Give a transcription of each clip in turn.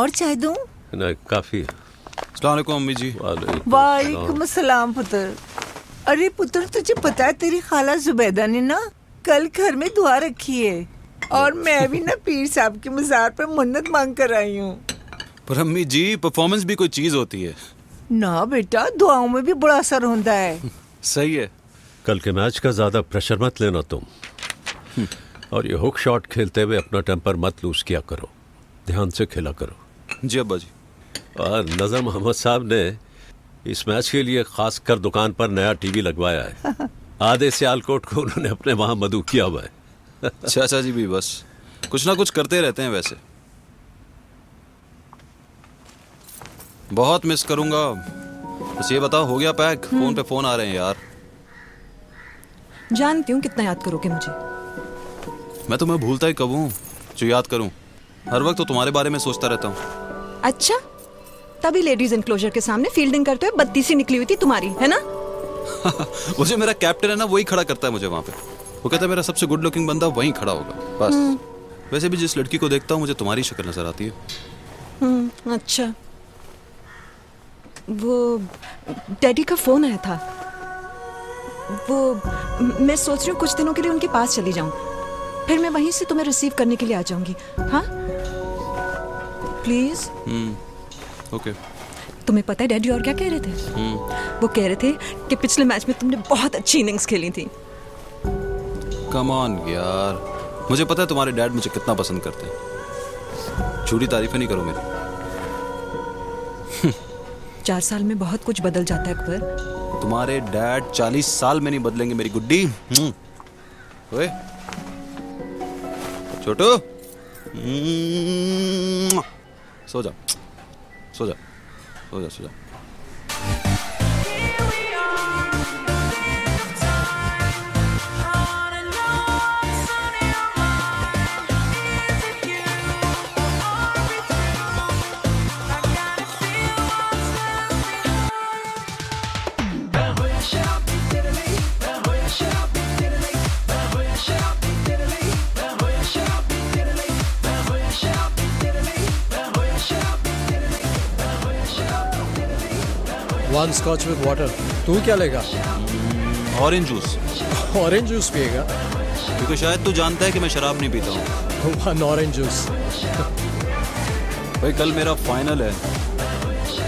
और चाय दूँ? नहीं काफ़ी अलैक्म अम्मी जी। वालेकुम अस्सलाम पुत्र। अरे पुत्र तुझे पता है तेरी खाला जुबैदा ने ना कल घर में दुआ रखी है। और मैं भी ना पीर साहब की मजार पर मन्नत मांग कर आई हूँ। पर अम्मी जी परफॉर्मेंस भी कोई चीज़ होती है। ना बेटा दुआओं में भी बड़ा असर होता है। सही है। कल के मैच का ज़्यादा प्रेशर मत लेना तुम। और ये हुक शॉट खेलते हुए अपना टेम्पर मत लूज किया करो। ध्यान से खेला करो। जी अब्बा जी। और नज़र मोहम्मद साहब ने इस मैच के लिए खास कर दुकान पर नया टीवी लगवाया है। आधे सियालकोट को उन्होंने अपने वहाँ मधु किया हुआ है। चाचा जी भी बस। कुछ ना कुछ करते रहते हैं वैसे। बहुत मिस करूँगा। बस ये बताओ हो गया पैक? फ़ोन पे फ़ोन आ रहे हैं यार। जानती हूँ कितना याद करोगे मुझे। मैं तुम्हें भूलता ही कब हूँ जो याद करूँ। हर वक्त तो तुम्हारे बारे में सोचता रहता हूँ। अच्छा? तभी लेडीज़ इनक्लोजर के सामने फील्डिंग करते हुए बत्ती सी निकली हुई थी तुम्हारी है ना? वो जो मेरा कैप्टन है ना वही खड़ा करता है मुझे वहाँ पे। वो कहता है मेरा सबसे गुड लुकिंग बंदा वहीं खड़ा होगा बस। वैसे भी जिस लड़की को देखता हूँ मुझे तुम्हारी शक्ल नज़र आती है। हम्म, अच्छा। वो डैडी का फ़ोन आया था। वो मैं सोच रही हूँ कुछ दिनों के लिए उनके पास चली जाऊँ। फिर मैं वहीं से तुम्हें रिसीव करने के लिए आ जाऊँगी। हाँ? प्लीज़। हम्म ओके तुम्हें पता है डैडी और क्या कह रहे थे? हम्म। वो कह रहे थे कि पिछले मैच में तुमने बहुत अच्छी इनिंग्स खेली थी। कम ऑन यार। मुझे पता है तुम्हारे डैड मुझे कितना पसंद करते हैं। झूठी तारीफें नहीं करो मेरी। चार साल में बहुत कुछ बदल जाता है अकबर। तुम्हारे डैड चालीस साल में नहीं बदलेंगे मेरी गुड्डी। हम्म। ओए। छोटू। हम्म। सो जा सो जा सो जा सो जा वन स्कॉच विद वाटर तू क्या लेगा? ऑरेंज जूस ऑरेंज जूस पिएगा? क्योंकि शायद तू जानता है कि मैं शराब नहीं पीता हूँ। वन ऑरेंज जूस भाई कल मेरा फाइनल है।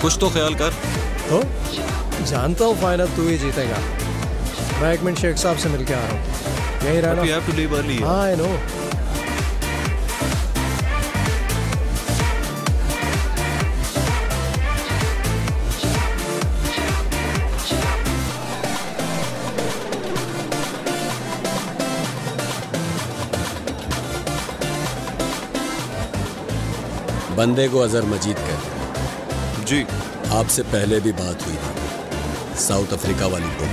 कुछ तो ख्याल कर। तो जानता हूँ फाइनल तू ही जीतेगा। मैं एक मिनट शेख साहब से मिल के आ रहा हूँ। यही यू रहना हैव टू लीव अर्ली हाँ आई नो बंदे को अजहर मजीद कहते हैं। जी। आपसे पहले भी बात हुई थी। साउथ अफ्रीका वाली बुक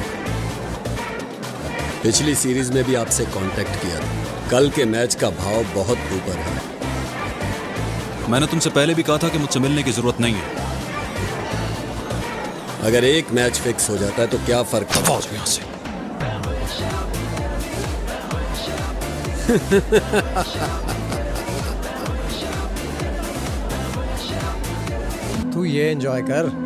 पिछली सीरीज़ में भी आपसे कांटेक्ट किया। था कल के मैच का भाव बहुत ऊपर है। मैंने तुमसे पहले भी कहा था कि मुझसे मिलने की ज़रूरत नहीं है। अगर एक मैच फिक्स हो जाता है तो क्या फ़र्क दफ़ा हो? जाओ यहाँ से। ये एंजॉय कर।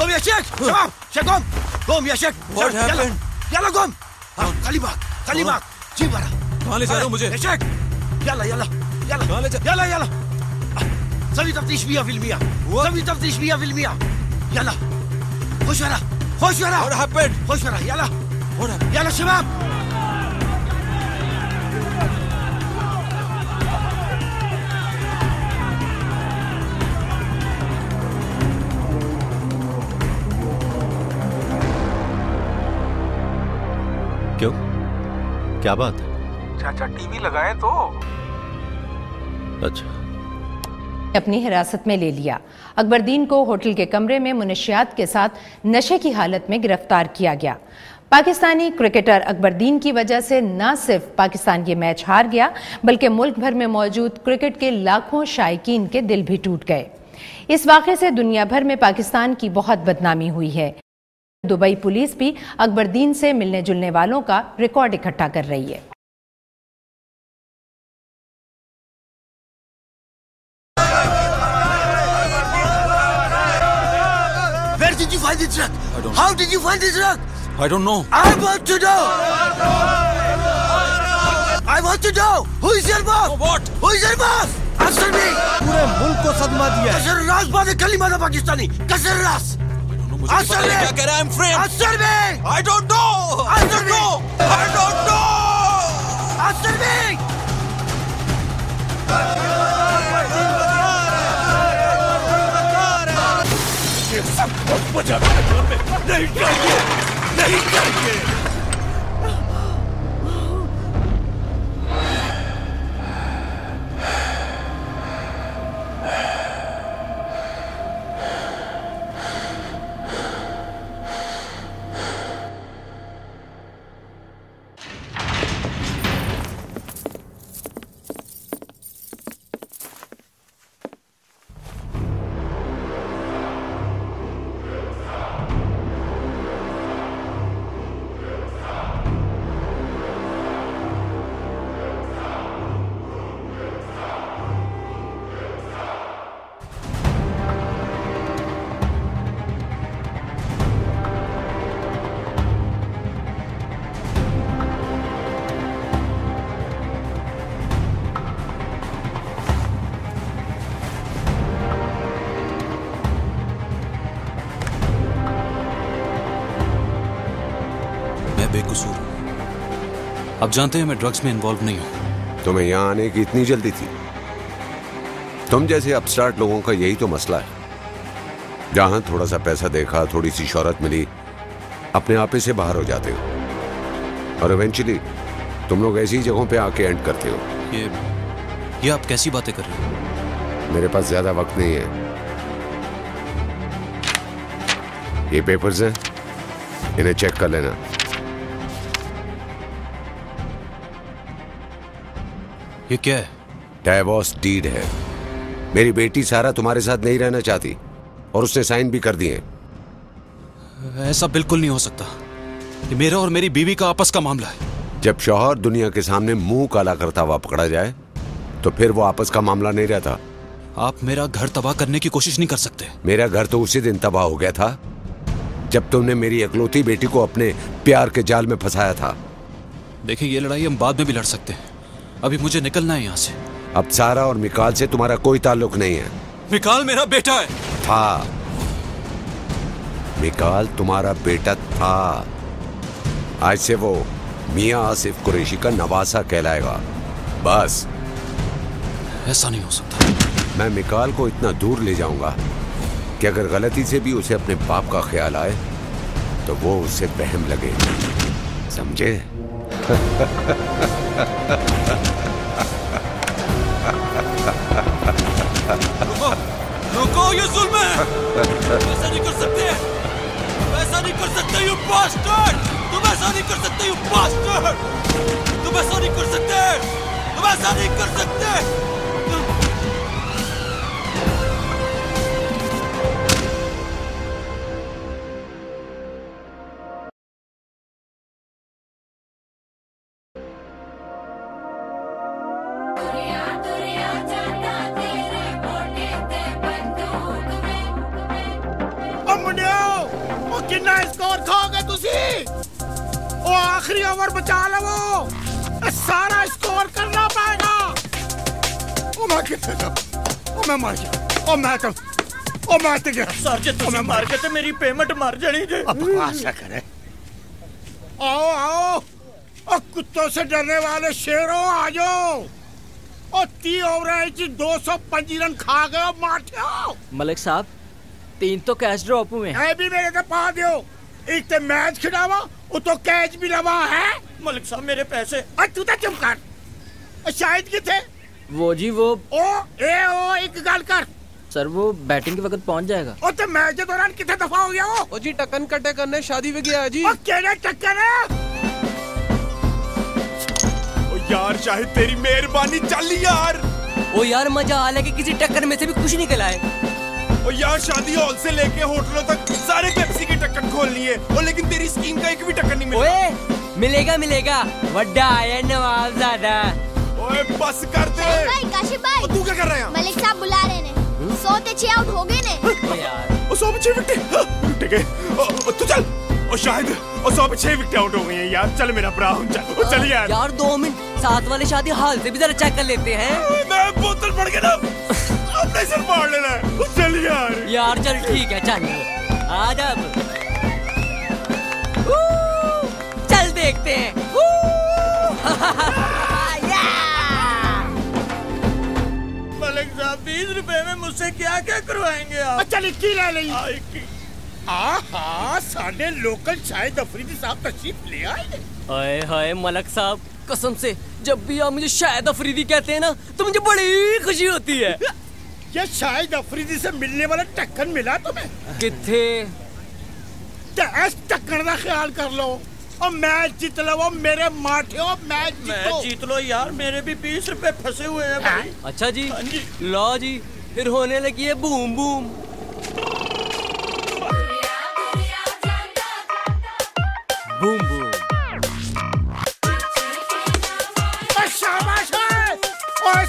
Gom, Yashik! Shabab! Shagom! Gom, Yashik! What happened? Yalla, Gom! Kalibag! Kalibag! जी मारा कहाँ ले जा रहे हो मुझे यशक यला यला यला कहाँ ले जा यला यला सभी तफ्तीश बिया फिल्मिया सभी तफ्तीश बिया फिल्मिया यला होश वरा होश वरा व्हाट हैपेंड होश वरा यला व्हाट हैपेंड यला शबाब क्या बात है? चाचा टीवी लगाए तो। अच्छा। अपनी हिरासत में ले लिया। अकबरदीन को होटल के कमरे में मुनशियात के साथ नशे की हालत में गिरफ़्तार किया गया। पाकिस्तानी क्रिकेटर अकबरदीन की वजह से न सिर्फ़ पाकिस्तान ये मैच हार गया बल्कि मुल्क भर में मौजूद क्रिकेट के लाखों शायकीन के दिल भी टूट गए। इस वाक़े से दुनिया भर में पाकिस्तान की बहुत बदनामी हुई है। दुबई पुलिस भी अकबरदीन से मिलने जुलने वालों का रिकॉर्ड इकट्ठा कर रही है Where did you find this truck? I don't How did you find this truck? I don't know. I want to know. I want to know who is your boss? What? Who is your boss? Answer me. पूरे मुल्क को सदमा दिया है कसर रास है कलीमा पाकिस्तानी कसर रास मुझे नहीं पता ये क्या कह रहा है I am frame Answer me. I don't know I Answer don't me. Know I don't know Answer me. नहीं चाहिए नहीं चाहिए हूँ अब जानते हैं मैं ड्रग्स में इन्वॉल्व नहीं हूँ। तुम्हें यहाँ आने की इतनी जल्दी थी। तुम जैसे अपस्टार्ट लोगों का यही तो मसला है। जहाँ थोड़ा सा पैसा देखा थोड़ी सी शोहरत मिली अपने आपे से बाहर हो जाते हो। और इवेंचुअली तुम लोग ऐसी जगहों पे आके एंड करते हो। ये ये आप कैसी बातें कर रहे हो? मेरे पास ज़्यादा वक्त नहीं है। ये पेपर्स हैं। इन्हें चेक कर लेना। ये क्या है? डाइवोर्स डीड है। मेरी बेटी सारा तुम्हारे साथ नहीं रहना चाहती और उसने साइन भी कर दिए ऐसा बिल्कुल नहीं हो सकता। ये मेरा और मेरी बीवी का आपस का मामला है। जब शोहर दुनिया के सामने मुँह काला करता हुआ पकड़ा जाए तो फिर वो आपस का मामला नहीं रहता। आप मेरा घर तबाह करने की कोशिश नहीं कर सकते। मेरा घर तो उसी दिन तबाह हो गया था जब तुमने मेरी अकलौती बेटी को अपने प्यार के जाल में फंसाया था। देखिए ये लड़ाई हम बाद में भी लड़ सकते हैं। अभी मुझे निकलना है यहाँ से। अब सारा और मिकाल से तुम्हारा कोई ताल्लुक नहीं है। मिकाल मेरा बेटा है। था। मिकाल तुम्हारा बेटा था। आज से वो मियाँ आसिफ कुरैशी का नवासा कहलाएगा। बस। ऐसा नहीं हो सकता। मैं मिकाल को इतना दूर ले जाऊँगा कि अगर गलती से भी उसे अपने बाप का ख्याल आए तो वो उसे बहम लगे। समझे? नहीं कर सकते। तुम ऐसा नहीं कर सकते यू बास्टर्ड तुम ऐसा नहीं कर सकते यू बास्टर्ड तुम ऐसा नहीं कर सकते! तुम ऐसा नहीं कर सकते! ਕਿੰਨਾ ਸਕੋਰ ਖਾਓਗੇ ਤੁਸੀਂ ਉਹ ਆਖਰੀ ਓਵਰ ਬਚਾ ਲਵੋ ਇਹ ਸਾਰਾ ਸਕੋਰ ਕਰਨਾ ਪਏਗਾ ਉਹ ਮੈਂ ਕਿੱਥੇ ਜਾ ਉਹ ਮੈਂ ਮਰ ਗਿਆ ਉਹ ਮੈਂ ਤਾਂ ਉਹ ਮੈਂ ਤੇ ਗਿਆ ਸਰ ਜੇ ਤੁਸੀਂ ਮਾਰ ਕੇ ਤੇ ਮੇਰੀ ਪੇਮੈਂਟ ਮਰ ਜਾਣੀ ਜੇ बकवास क्या करे आओ आओ और कुत्तों से डरने वाले शेरों आ जाओ और ती ओवरेज दो सौ पंजी रन खा गए हो माठियो ਮਲਿਕ ਸਾਹਿਬ तीन तो कैश ड्रॉप हुए है। भी मेरे से पा दियो। एक ते मैच खिलावा वो तो कैच भी लवा है? मलिक साहब मेरे पैसे। और तू तो चुप कर। शायद किथे वो जी वो ओ ए ओ एक गल कर। सर वो बैटिंग के वक्त पहुँच जाएगा। ओ ते मैच के दौरान किथे दफ़ा हो गया वो? ओ जी टकन कटे करने शादी में गया जी। ओ केड़े चक्कर है? ओ यार शाहिद तेरी मेहरबानी चल यार। ओ यार मज़ा आ कि किसी टक्कर में से भी कुछ निकल आए। ओ यार शादी हॉल से लेके होटलों तक सारे पेप्सी की टक्कर खोलनी है। ओ लेकिन तेरी स्कीम का एक भी टक्कर नहीं मिला। ओए मिलेगा मिलेगा। वड्डा आया नवाब ज़्यादा ओए बस कर दे भाई काशिफ भाई। तू क्या कर रहा है मलिक साहब बुला रहे ने सौ ते छह आउट हो गए ने। ओ सौ बच्चे विकटे। विकटे गए ओ, ओ, तू चल। और शायद और सौ पे छह विकेट आउट हो गई हैं यार। चल मेरा भरा हूँ चल। चल यार। यार दो मिनट। साथ वाले शादी हाल से भी जरा चेक कर लेते हैं। मैं बोतल पड़ गया ना अपने सिर मार लेना है। चल यार। यार चल ठीक है चल। आ जा अब चल देखते हैं। मलिक साहब बीस रुपए में मुझसे क्या क्या करवाएँगे आप? चल इक्की ले ली। आहा साडे लोकल शायद अफरीदी साहब तशरीफ़ ले आए। हाय हाय मलक साहब कसम से जब भी आप मुझे शायद अफरीदी कहते हैं ना तो मुझे बड़ी खुशी होती है। ये शायद अफरीदी से मिलने वाला टक्कर मिला तुम्हें? किथे टक्कर का ख्याल कर लो। और मैच जीत लो वो मेरे माठे हो मैच जीतो। जीत लो यार मेरे भी बीस रुपए फंसे हुए हैं भाई। अच्छा जी लो जी फिर होने लगी है बूम बूम। Boom boom. शाबाश है और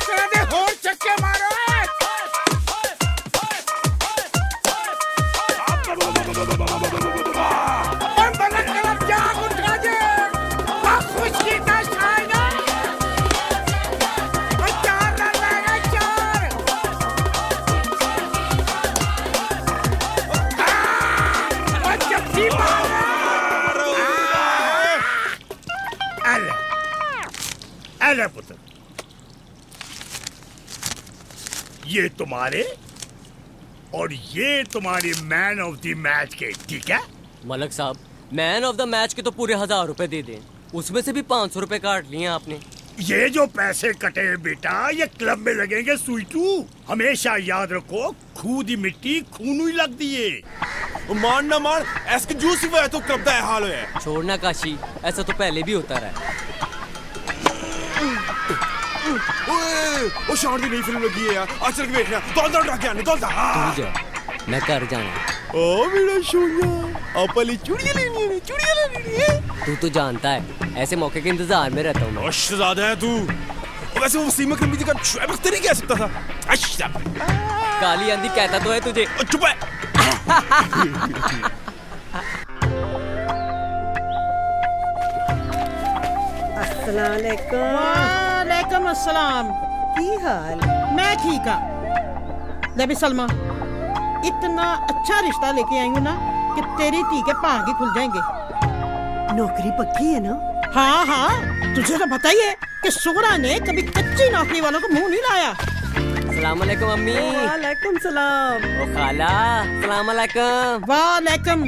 तुम्हारे? और ये तुम्हारे मैन ऑफ़ द मैच के ठीक है? मलक साहब मैन ऑफ़ द मैच के तो पूरे हज़ार रुपए दे दें। उसमें से भी पाँच सौ रुपए काट लिए आपने। ये जो पैसे कटे हैं बेटा ये क्लब में लगेंगे सुईटू हमेशा याद रखो खूदी मिट्टी खून ही लग दिए मान ना मान ऐसे जूस ही वो है तो क्लब का हाल है। छोड़ना काशी ऐसा तो पहले भी होता रहा ओए ओ शान दी नई फ़िल्म लगी है यार। आज चल के देखना दौड़ दौड़ के आने दौड़ दौड़। तू जा मैं कर जाना। ओ मेरा सोना अपनी चूड़ियाँ लेनी है चूड़ियाँ लेनी है तू तो जानता है ऐसे मौके के इंतज़ार में रहता हूँ मैं। ज़्यादा है तू। वैसे वो सीमा करमी जी का शुएब अख्तर ही कह सकता था? अच्छा काली आंधी कहता तो है तुझे। चुप है। अस्सलाम वालेकुम। अस्सलाम। की हाल? मैं ठीक हाँ ले भी सलमा इतना अच्छा रिश्ता लेके आई हूँ ना कि तेरी धी के भाग ही खुल जाएँगे। नौकरी पक्की है ना? हाँ हाँ। तुझे तो पता ही है कि सुगरा ने कभी कच्ची नौकरी वालों को मुँह नहीं लाया। सलाम अलैकुम अम्मी। वालेकुम सलाम। ओ खाला सलाम अलैकुम वालेकुम।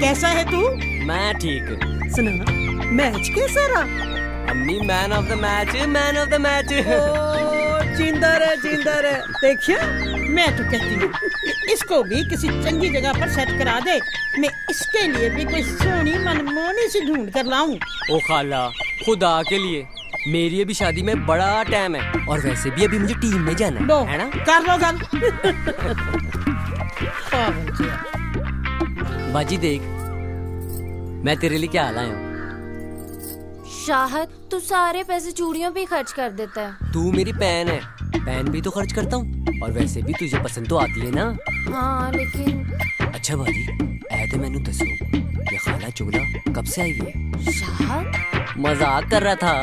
कैसा है तू? मैं ठीक। सुना मैच कैसा रहा? अम्मी man of the match man of the match ज़िंदा रहे ज़िंदा रहे देखिया मैं तो कहती हूँ इसको भी किसी चंगी जगह पर सेट करा दे। मैं इसके लिए भी कोई सोनी मनमोनी सी ढूंढ कर लाऊं। ओ खाला खुदा के लिए। मेरी अभी शादी में बड़ा टाइम है और वैसे भी अभी मुझे टीम में जाना है ना? कर लो गल बाजी देख मैं तेरे लिए क्या लाया हूँ? शाहद तू सारे पैसे चूड़ियों पे खर्च कर देता है। तू मेरी पैन है। पैन भी तो खर्च करता हूँ और वैसे भी तुझे पसंद तो आती है ना? हाँ लेकिन अच्छा बाजी ऐ तो मैनू दसो ये खाला चोला कब से आई है? मज़ाक कर रहा था।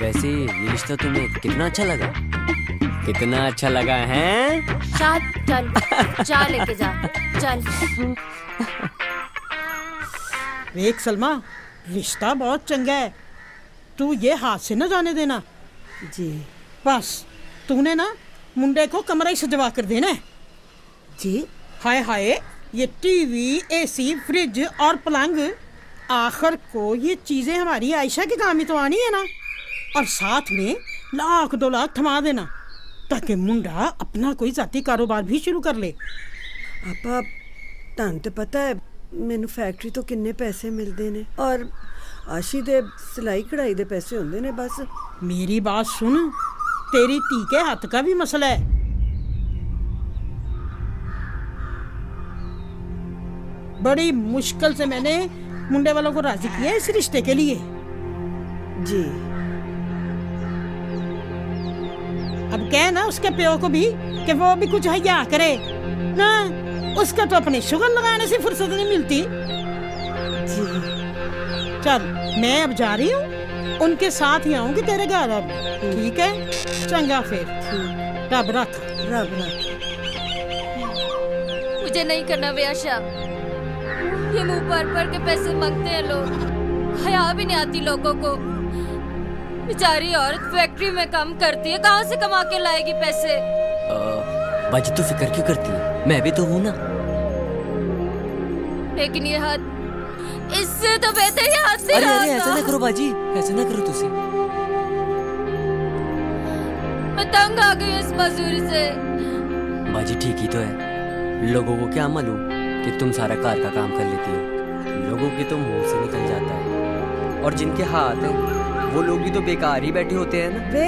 वैसे ये रिश्ता तुम्हें कितना अच्छा लगा? कितना अच्छा लगा है? शाहद चल जा लेके जा चल। देख सलमा रिश्ता बहुत चंगा है। तू ये हाथ से न जाने देना जी बस तूने ना मुंडे को कमरा ही सजवा कर देना है जी हाय हाय ये टीवी एसी फ्रिज और पलंग आखिर को ये चीजें हमारी आयशा के काम ही तो आनी है ना और साथ में लाख दो लाख थमा देना ताकि मुंडा अपना कोई जाती कारोबार भी शुरू कर ले ਆਪਾ ਤੁਹਾਨੂੰ ਤੇ ਪਤਾ ਹੈ ਮੈਨੂੰ ਫੈਕਟਰੀ ਤੋਂ ਕਿੰਨੇ ਪੈਸੇ ਮਿਲਦੇ ਨੇ ਔਰ ਆਸ਼ੀ ਦੇ ਸਿਲਾਈ ਕਢਾਈ ਦੇ ਪੈਸੇ ਹੁੰਦੇ ਨੇ ਬਸ मेरी बात सुन तेरी टी के हाथ का भी मसला है बड़ी मुश्किल से मैंने मुंडे वालों को राजी किया इस रिश्ते के लिए जी अब कह ना उसके प्यो को भी कि वो भी कुछ हया करे ना उसका तो अपनी शुगर लगाने से फुर्सत नहीं मिलती जी चल मैं अब जा रही हूँ। उनके साथ ही आऊँगी तेरे घर अब। ठीक है? चंगा फिर। रब रख। रब रख। मुझे नहीं करना व्याशा ये मुँह पर पर के पैसे मांगते हैं लोग। हया भी नहीं आती लोगों को। बेचारी औरत फैक्ट्री में काम करती है कहाँ से कमा के लाएगी पैसे? बाजी तू फ़िक्र क्यों करती है? मैं भी तो हूँ ना। लेकिन ये हाथ इससे तो बेहतर ये हाथ से अरे रहा अरे ऐसा ना करो बाजी ऐसा ना करो तुसी। मैं तंग आ गई इस मजदूरी से। बाजी ठीक ही तो है। लोगों को क्या मालूम कि तुम सारा कार का काम कर लेती हो। लोगों के तो मुँह से निकल जाता है। और जिनके हाथ हैं वो लोग भी तो बेकार ही बैठे होते हैं ना। बे!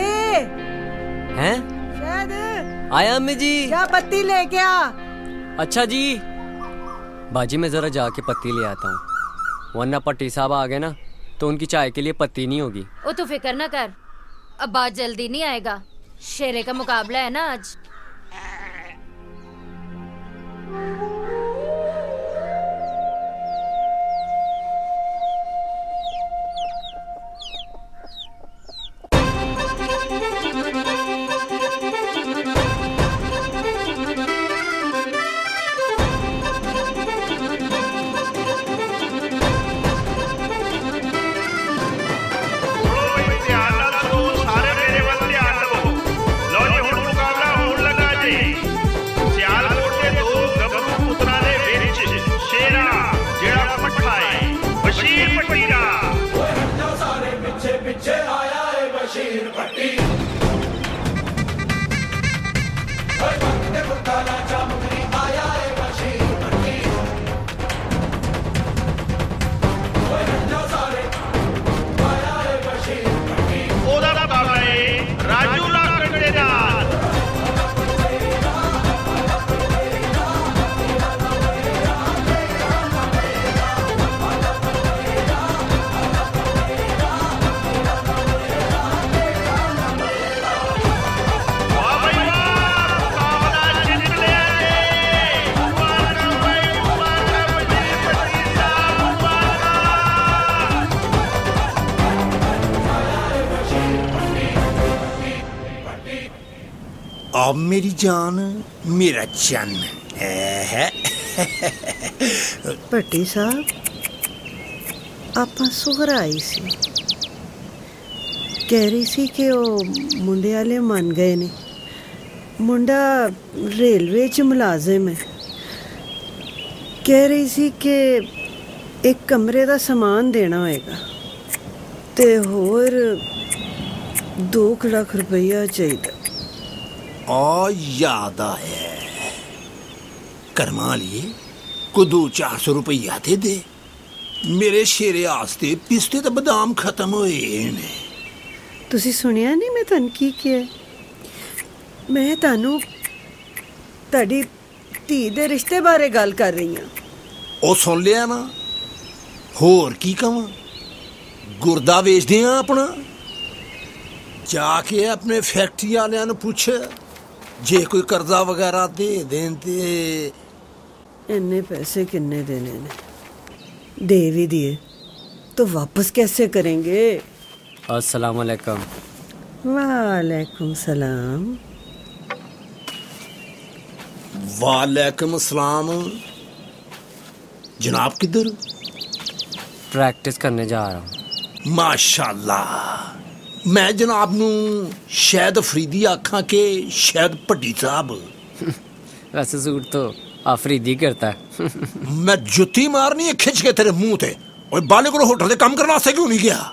हैं? शायद। आया अम्मी जी। क्या पत्ती लेके आ। अच्छा जी। बाजी मैं जरा जाके पत्ती ले आता हूँ। वरना पट्टी साहब आ गए ना तो उनकी चाय के लिए पत्ती नहीं होगी। वो तो फ़िक्र ना कर। अब बात जल्दी नहीं आएगा। शेरे का मुकाबला है ना आज। ਆ ਮੇਰੀ ਜਾਨ, ਮੇਰਾ ਚੰਨ। ਹੈ ਭੱਟੀ ਸਾਹਿਬ, ਆਪਾਂ ਸੁਹਰਾਈ ਸੀ। ਕਹਿ ਰਹੀ ਸੀ ਕਿ ਉਹ ਮੁੰਡੇ ਵਾਲੇ ਮੰਨ ਗਏ ਨੇ। ਮੁੰਡਾ ਰੇਲਵੇ 'ਚ ਮੁਲਾਜ਼ਮ ਹੈ। ਕਹਿ ਰਹੀ ਸੀ ਕਿ ਇੱਕ ਕਮਰੇ ਦਾ ਸਮਾਨ ਦੇਣਾ ਹੋਏਗਾ। ਤੇ ਹੋਰ 2 ਲੱਖ ਰੁਪਈਆ ਚਾਹੀਦਾ। ਆ ਯਾਦ ਆਇਆ ਕਰਮਾ ਲਈ ਕੁਦੂ 400 ਰੁਪਈਆ ਤੇ ਦੇ ਮੇਰੇ ਸ਼ੇਰੇ ਆਸਤੇ ਪਿਸਤੇ ਤੇ ਬਦਾਮ ਖਤਮ ਹੋਏ ਨੇ ਤੁਸੀਂ ਸੁਣਿਆ ਨਹੀਂ ਮੈਂ ਤੁਹਾਨੂੰ ਕੀ ਕਿਹਾ ਮੈਂ ਤੁਹਾਨੂੰ ਤੁਹਾਡੀ ਧੀ ਦੇ ਰਿਸ਼ਤੇ ਬਾਰੇ ਗੱਲ ਕਰ ਰਹੀ ਹਾਂ ਉਹ ਸੁਣ ਲਿਆ ਨਾ ਹੋਰ ਕੀ ਕਵਾਂ ਗੁਰਦਾ ਵੇਚਦੇ ਆ ਆਪਣਾ ਜਾ ਕੇ ਆਪਣੇ ਫੈਕਟਰੀ ਵਾਲਿਆਂ ਨੂੰ ਪੁੱਛ ਜੇ ਕੋਈ ਕਰਜ਼ਾ ਵਗੈਰਾ ਦੇ ਦੇਣ ਤੇ ਇੰਨੇ पैसे किन्ने देने ने दे भी दिए तो वापस कैसे करेंगे अस्सलाम वालेकुम वालेकुम सलाम वालेकुम सलाम जनाब किधर प्रैक्टिस करने जा रहा हूँ माशाल्लाह मैं जनाब ਨੂੰ ਸ਼ਾਇਦ ਅਫਰੀਦੀ ਆਖਾਂ ਕਿ ਸ਼ਾਇਦ ਭੱਟੀ ਸਾਹਿਬ वैसे सूट तो आफरीदी करता है ਮੈਂ ਜੁੱਤੀ ਮਾਰਨੀ ਹੈ ਖਿੱਚ ਕੇ ਤੇਰੇ ਮੂੰਹ ਤੇ ਓਏ ਬਾਲੇ ਕੋਲ ਹੋਟਲ ਦੇ ਕੰਮ ਕਰਨ ਵਾਸਤੇ ਕਿਉਂ ਨਹੀਂ ਗਿਆ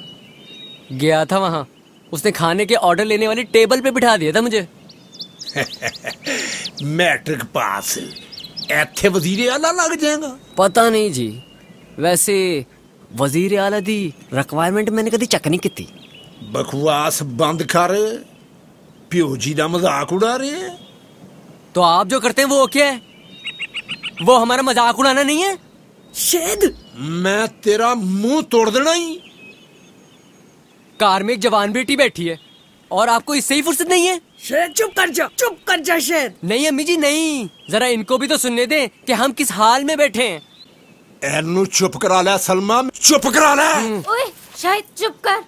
गया था वहाँ उसने खाने के ऑर्डर लेने वाली टेबल पे बिठा दिया था मुझे मैट्रिक पास ਇੱਥੇ ਵਜ਼ੀਰ ਆਲਾ ਲੱਗ ਜਾਏਗਾ पता नहीं जी वैसे वजीर आला दी रिक्वायरमेंट मैंने कभी चेक नहीं की बकवास बंद कर। प्यो जी का मज़ाक उड़ा रहे हैं तो आप जो करते हैं वो क्या है? वो हमारा मज़ाक उड़ाना नहीं है? शेद मैं तेरा मुँह तोड़ देना ही। कार में एक जवान बेटी बैठी है और आपको इससे ही फुर्सत नहीं है? शेद चुप कर जा चुप कर जा शेद। नहीं अम्मी जी नहीं। जरा इनको भी तो सुनने दें कि हम किस हाल में बैठे हैं। चुप करा ला सलमा चुप करा ला। ओए शायद चुप कर।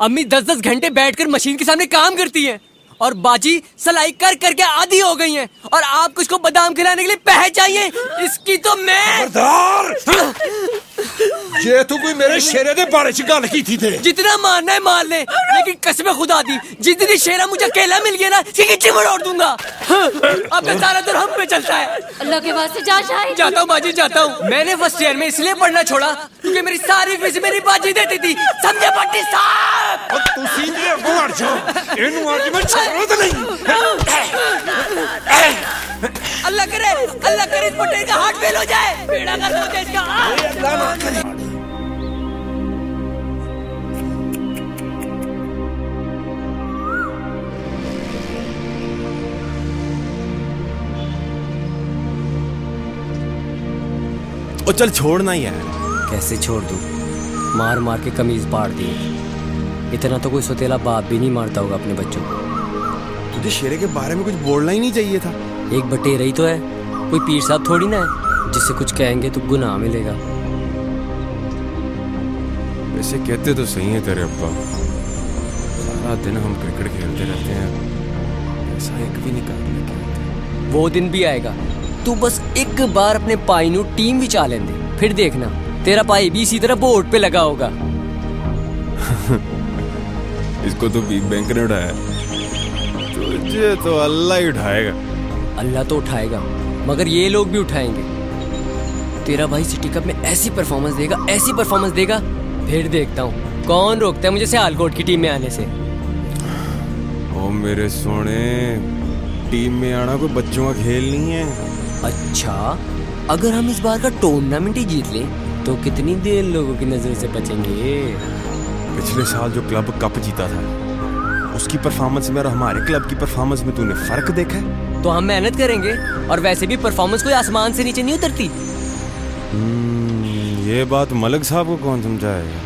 अम्मी दस दस घंटे बैठकर मशीन के सामने काम करती हैं। और बाजी सलाई कर करके आधी हो गई हैं। और आप कुछ को बादाम खिलाने के लिए पह चाहिए इसकी तो मैं ये तो कोई मेरे शेरे के बारे में गल की थी थे जितना मारना है मार ले। लेकिन कसम खुदा दी जितनी शेरा मुझे अकेला मिल गया ना इसकी किच्ची मरोड़ दूँगा। अब सारा दर हम पे चलता है। अल्लाह के वास्ते जा शाहिद। जाता हूँ बाजी जाता हूँ। मैंने फ़र्स्ट ईयर में इसलिए पढ़ना छोड़ा क्योंकि मेरी सारी फ़ीस मेरी बाजी देती थी। समझे पट्टी साहब? तुसी ये अगो अड़ जाओ। इनु आज मैं अच्छा, ज़रूरत नहीं अल्लाह करे अल्लाह करे इस का हार्ट फेल हो जाए। बेड़ा कर दो इसका ओ चल छोड़ना ही है। कैसे छोड़ दू? मार मार के कमीज पाड़ दी इतना तो कोई सोतेला बाप भी नहीं मारता होगा अपने बच्चों को। तुझे शेरे के बारे में कुछ बोलना ही नहीं चाहिए था। एक बटेरा ही तो है। कोई पीर साहब थोड़ी ना है जिससे कुछ कहेंगे तो गुनाह मिलेगा। वैसे कहते तो सही है तेरे अब्बा। सारा दिन हम क्रिकेट खेलते रहते हैं। ऐसा एक भी निकाल लेके वो दिन भी आएगा। तू बस एक बार अपने पाई नु टीम भी चा लेंदे। फिर देखना तेरा पाई भी इसी तरह बोर्ड पे लगा होगा। इसको तो बिग बैंक ने उठाया। तुझे तो अल्लाह ही उठाएगा। अल्लाह तो उठाएगा। मगर ये लोग भी उठाएँगे। तेरा भाई सिटी कप में ऐसी परफॉर्मेंस देगा ऐसी परफॉर्मेंस देगा। फिर देखता हूँ। कौन रोकता है मुझे सियालकोट की टीम में आने से? ओ मेरे सोने टीम में आना कोई बच्चों का खेल नहीं है। अच्छा अगर हम इस बार का टूर्नामेंट ही जीत लें तो कितनी देर लोगों की नज़र से बचेंगे? पिछले साल जो क्लब कप जीता था उसकी परफॉर्मेंस में और हमारे क्लब की परफॉर्मेंस में तूने फ़र्क देखा है? तो हम मेहनत करेंगे और वैसे भी परफॉर्मेंस कोई आसमान से नीचे नहीं उतरती। हम्म, ये बात मलक साहब को कौन समझाएगा?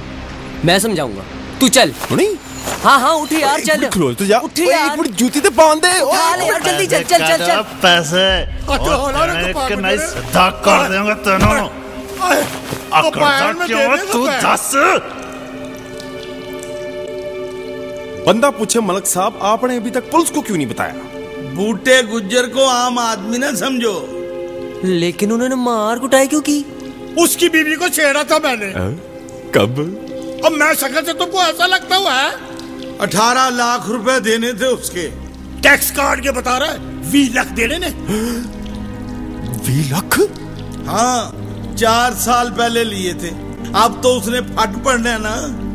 मैं समझाऊँगा। तू चल। नहीं हाँ हाँ उठ यार चल। क्लोज तो जा। उठ यार। एक मिनट जूती तो बाँध दे। उठा ले यार जल्दी चल चल चल चल। पैसे। तो एक नहीं सीधा कर देंगे तेनों। अकड़ता क्यों? तू दस। बंदा पूछे मलक साहब आपने अभी तक पुलिस को क्यों नहीं बताया? बूटे गुज्जर को आम आदमी ना समझो। लेकिन उन्होंने मार कुटाई क्यों की? उसकी बीवी को छेड़ा था मैंने। आ? कब? अब मैं शक्ल से तुमको ऐसा लगता हुआ है? अठारह लाख रुपए देने थे उसके। टैक्स काट के बता रहा है वी लाख देने ने। वी लाख? हाँ चार साल पहले लिए थे। अब तो उसने फट पड़ना है ना।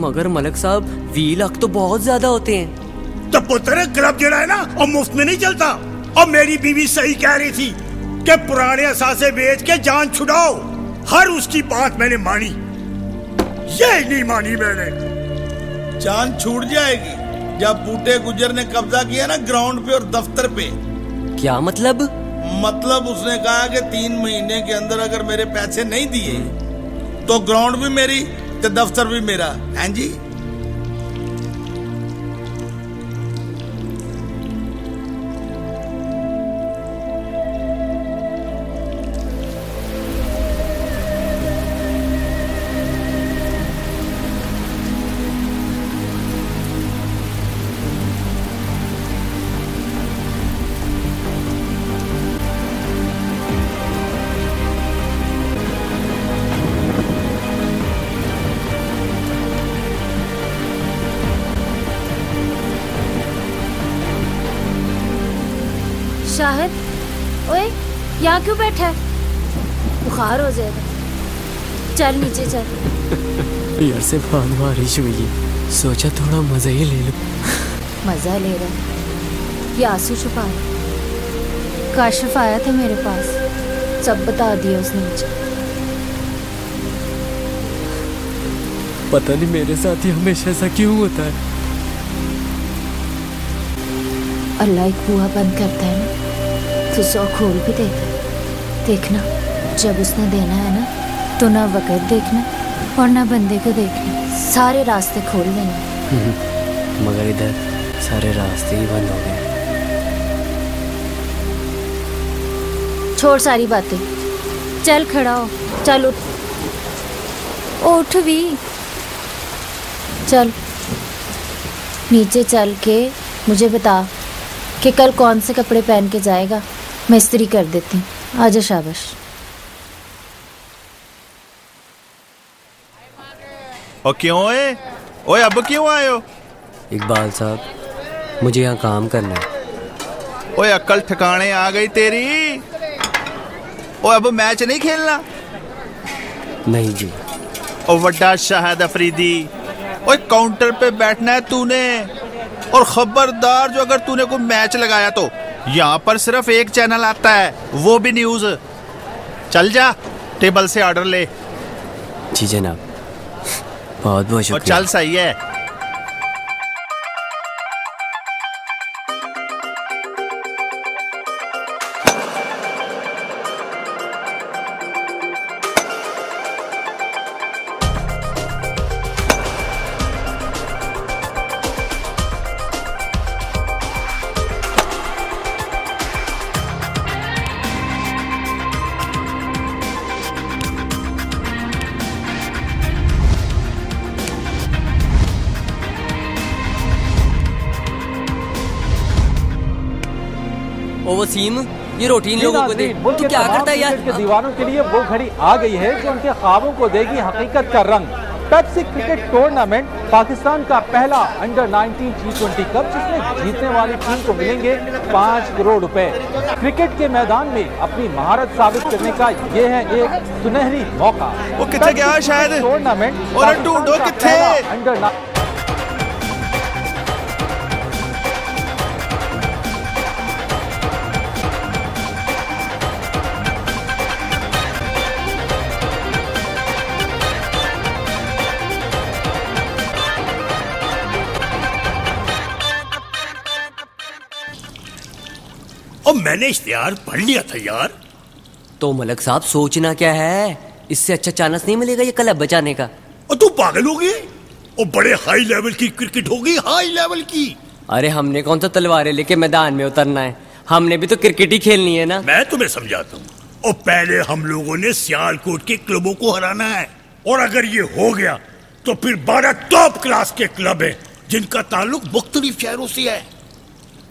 मगर मलक साहब वी लाख तो बहुत ज़्यादा होते हैं। तो पुत्र क्लब जड़ा है ना और मुफ़्त में नहीं चलता। और मेरी बीवी सही कह रही थी कि पुराने असासे बेच के जान छुड़ाओ। हर उसकी बात मैंने मानी। ये नहीं मानी मैंने। जान छूट जाएगी। जब बूटे गुजर ने कब्जा किया ना ग्राउंड पे और दफ्तर पे। क्या मतलब? मतलब उसने कहा कि तीन महीने के अंदर अगर मेरे पैसे नहीं दिए तो ग्राउंड भी मेरी तो दफ्तर भी मेरा हैं जी शाहिद ओए यहाँ क्यों बैठा है? बुखार हो जाएगा। चल नीचे चल। यार से बाँध बारिश हुई। सोचा थोड़ा मज़ा ही ले लो। मज़ा ले रहा है। ये आँसू छुपा काशिफ आया था मेरे पास। सब बता दिया उसने मुझे। पता नहीं मेरे साथ ही हमेशा ऐसा क्यों होता है। अल्लाह एक कुआ बंद करता है ना? तो सौ खोल भी है देखना जब उसने देना है ना तो ना वक़्त देखना और ना बंदे को देखना। सारे रास्ते खोल देना। मगर इधर सारे रास्ते ही बंद हो गए। छोड़ सारी बातें। चल खड़ा हो। चल उठ। उठ भी। चल। नीचे चल के मुझे बता कि कल कौन से कपड़े पहन के जाएगा? मैं इस्त्री कर देती। हूँ आजा शाबाश। और क्यों है ओए अब क्यों आए हो? इकबाल साहब मुझे यहाँ काम करना है। ओए अक्ल ठिकाने आ गई तेरी। ओए अब मैच नहीं खेलना? नहीं जी। ओ वड्डा शाहिद अफरीदी ओए काउंटर पे बैठना है तूने। और खबरदार जो अगर तूने कोई मैच लगाया तो। यहाँ पर सिर्फ़ एक चैनल आता है वो भी न्यूज़ चल जा टेबल से ऑर्डर ले। जी जनाब बहुत बहुत और शुक्रिया। चल सही है। ये रोटी इन लोगों को दे तू क्या करता है यार? के दीवानों के लिए वो घड़ी आ गई है जो उनके ख्वाबों को देगी हकीकत का रंग। पेप्सी क्रिकेट टूर्नामेंट पाकिस्तान का पहला अंडर 19 टी ट्वेंटी कप जिसमें जीतने वाली टीम को मिलेंगे पाँच करोड़ रुपए। क्रिकेट के मैदान में अपनी महारत साबित करने का ये है एक सुनहरी मौका। वो किथे गया शायद? टूर्नामेंट और अंडर मैंने इश्तेहार पढ़ लिया था यार। तो मलक साहब सोचना क्या है? इससे अच्छा चांस नहीं मिलेगा ये क्लब बचाने का। और तू पागल हो गई? और बड़े हाई लेवल की क्रिकेट होगी हाई लेवल की? अरे हमने कौन सा तलवारें लेके मैदान में उतरना है? हमने भी तो क्रिकेट ही खेलनी है ना? मैं तुम्हें समझाता हूँ। और पहले हम लोगों ने सियालकोट के क्लबों को हराना है। और अगर ये हो गया तो फिर बारह टॉप क्लास के क्लब हैं जिनका ताल्लुक मुख्तलिफ़ शहरों से है।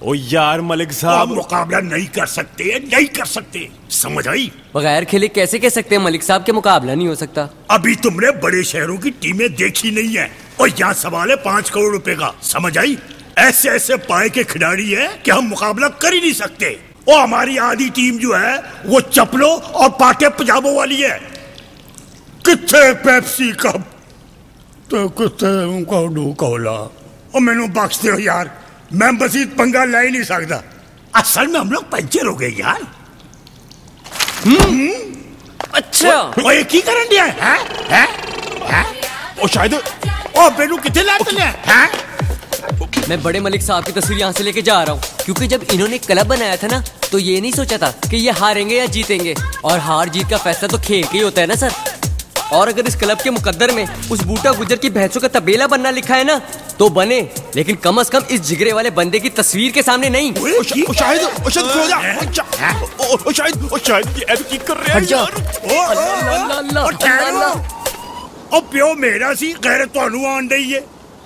ओ यार मलिक साहब। मुकाबला नहीं कर सकते नहीं कर सकते। समझ आई? बगैर खेले कैसे कह सकते हैं मलिक साहब के मुकाबला नहीं हो सकता? अभी तुमने बड़े शहरों की टीमें देखी नहीं है और यहाँ सवाल है पाँच करोड़ रुपए का। समझ आई? ऐसे ऐसे पाए के खिलाड़ी है कि हम मुकाबला कर ही नहीं सकते। और हमारी आधी टीम जो है वो चपलों और पाटे पजामों वाली है। कितने पेप्सी कप? तो कितने उनका ढूकोला और मैनू बख्श दो यार। मैं मजीद पंगा ले ही नहीं सकता। असल में हम लोग पंचर हो गए यार। हम्म? अच्छा। वो ये की करन दिया है हैं? हैं? ओ शायद ओ बेनू किथे ला चले हैं? मैं बड़े मलिक साहब की तस्वीर यहाँ से लेके जा रहा हूँ क्योंकि जब इन्होंने क्लब बनाया था ना तो ये नहीं सोचा था कि ये हारेंगे या जीतेंगे। और हार जीत का फैसला तो खेल के ही होता है ना सर? और अगर इस क्लब के मुकद्दर में उस बूटा गुजर की भैंसों का तबेला बनना लिखा है ना तो बने। लेकिन कम अज कम इस जिगरे वाले बंदे की तस्वीर के सामने नहीं। प्यो मेरा सी गैर तहू है।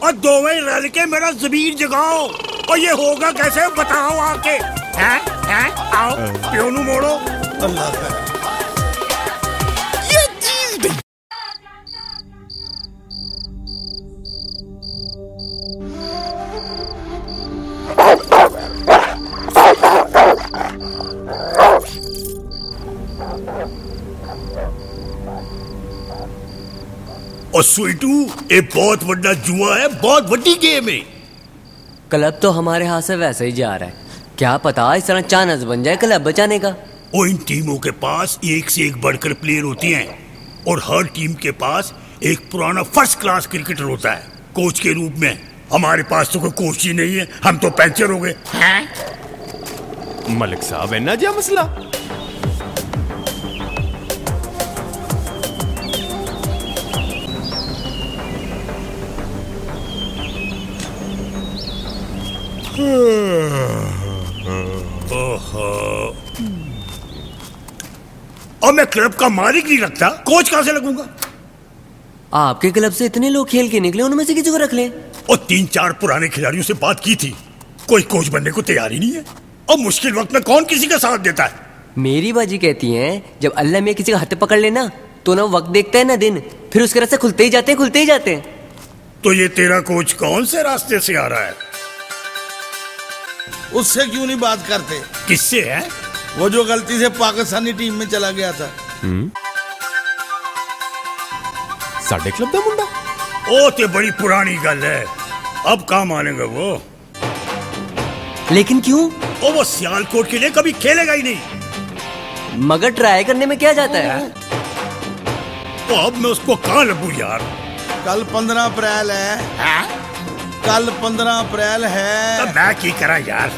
और दोवें रल के मेरा ज़मीन जगाओ। और ये होगा कैसे? बताओ आके। हैं? हैं? आओ प्यो नु मोड़ो। अल्लाह। और स्वीटू ये बहुत बड़ा जुआ है बहुत बड़ी गेम है। क्लब तो हमारे हाथ से वैसे ही जा रहा है। क्या पता इस तरह चानस बन जाए क्लब बचाने का? और इन टीमों के पास एक से एक बढ़कर प्लेयर होते हैं और हर टीम के पास एक पुराना फ़र्स्ट क्लास क्रिकेटर होता है। कोच के रूप में हमारे पास तो कोई कोच ही नहीं है। हम तो पैंचर हो गए। मलिक साहब है ना जी मसला? क्लब का मालिक नहीं लगता। कोच कहाँ से लगूँगा? आपके क्लब से इतने लोग खेल के निकले उनमें से किसी को रख ले। और तीन चार पुराने खिलाड़ियों से बात की थी। कोई कोच बनने को तैयार ही नहीं है। और मुश्किल वक्त में कौन किसी का साथ देता है? मेरी बाजी कहती है जब अल्लाह में किसी का हाथ पकड़ लेना तो ना वक्त देखता है ना दिन। फिर उसके रास्ते खुलते ही जाते हैं खुलते ही जाते हैं। तो ये तेरा कोच कौन से रास्ते से आ रहा है? उससे क्यों नहीं बात करते? किससे है? वो जो गलती से पाकिस्तानी टीम में चला गया था। साडे क्लब ਦਾ ਮੁੰਡਾ ओ ते बड़ी पुरानी गल है अब कहा मानेगा वो लेकिन क्यों ओ वो सियालकोट के लिए कभी खेलेगा ही नहीं मगर ट्राई करने में क्या जाता है तो अब मैं उसको कहाँ लबू यार कल पंद्रह अप्रैल है कल पंद्रह अप्रैल है तो मैं की करा यार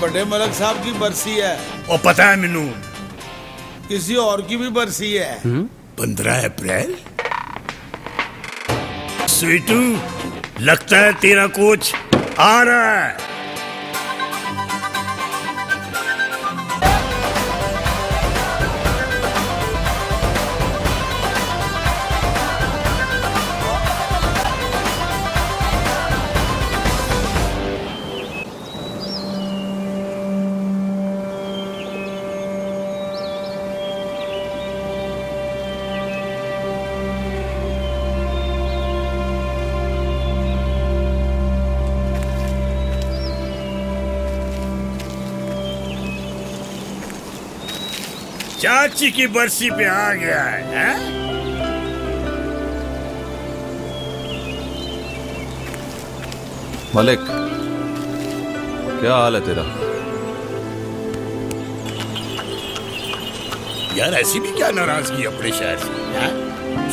बड़े मलक साहब की बरसी है ओ पता है मिनू किसी और की भी बरसी है। पंद्रह अप्रैल? स्वीटू लगता है तेरा कोच आ रहा है। चाची की बरसी पे आ गया है, हैं? मलिक क्या हाल है तेरा? यार ऐसी भी क्या नाराज़गी अपने शहर से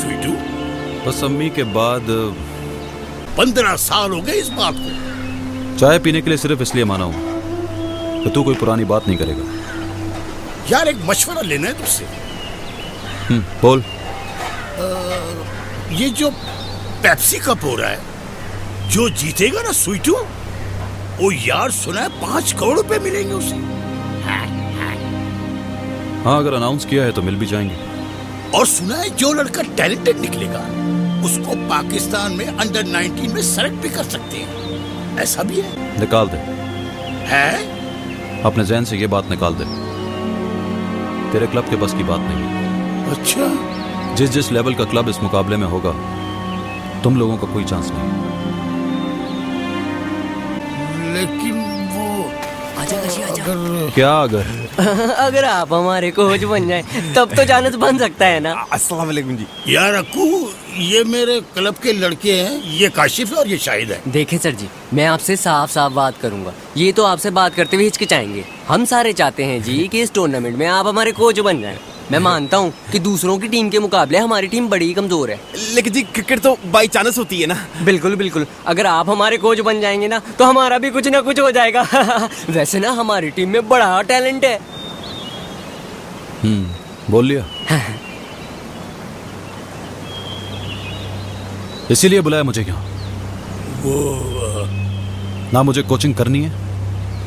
स्वीटू? बस अम्मी के बाद पंद्रह साल हो गए इस बात को। चाय पीने के लिए सिर्फ़ इसलिए माना हूँ कि तू कोई पुरानी बात नहीं करेगा। यार एक मशवरा लेना है तुझसे। हम्म, बोल। अ, ये जो पेप्सी कप हो रहा है जो जीतेगा ना स्वीटू वो यार सुना है पाँच करोड़ रुपए मिलेंगे उसे। हाँ अगर अनाउंस किया है तो मिल भी जाएँगे। और सुना है जो लड़का टैलेंटेड निकलेगा उसको पाकिस्तान में अंडर 19 में सेलेक्ट भी कर सकते हैं। ऐसा भी है? निकाल दे। है? अपने जहन से ये बात निकाल दे। तेरे क्लब के बस की बात नहीं। अच्छा। जिस जिस लेवल का क्लब इस मुकाबले में होगा तुम लोगों का कोई चांस नहीं। लेकिन वो आजा आजा आजा। अगर क्या अगर? अगर आप हमारे कोच बन जाए तब तो जानस बन सकता है ना। असला वालेकुम जी। यार अक्कू ये मेरे क्लब के लड़के हैं ये काशिफ है और ये शाहिद है। देखें सर जी मैं आपसे साफ़ साफ़ बात करूँगा। ये तो आपसे बात करते हुए हिचकिचाएँगे। हम सारे चाहते हैं जी कि इस टूर्नामेंट में आप हमारे कोच बन जाएँ। मैं मानता हूँ कि दूसरों की टीम के मुकाबले हमारी टीम बड़ी ही कमज़ोर है। लेकिन जी क्रिकेट तो बाई चांस होती है ना? बिल्कुल बिल्कुल। अगर आप हमारे कोच बन जाएँगे ना तो हमारा भी कुछ ना कुछ हो जाएगा। वैसे ना हमारी टीम में बड़ा टैलेंट है। हम्म बोल लिया इसीलिए बुलाया मुझे यहाँ वो ना मुझे कोचिंग करनी है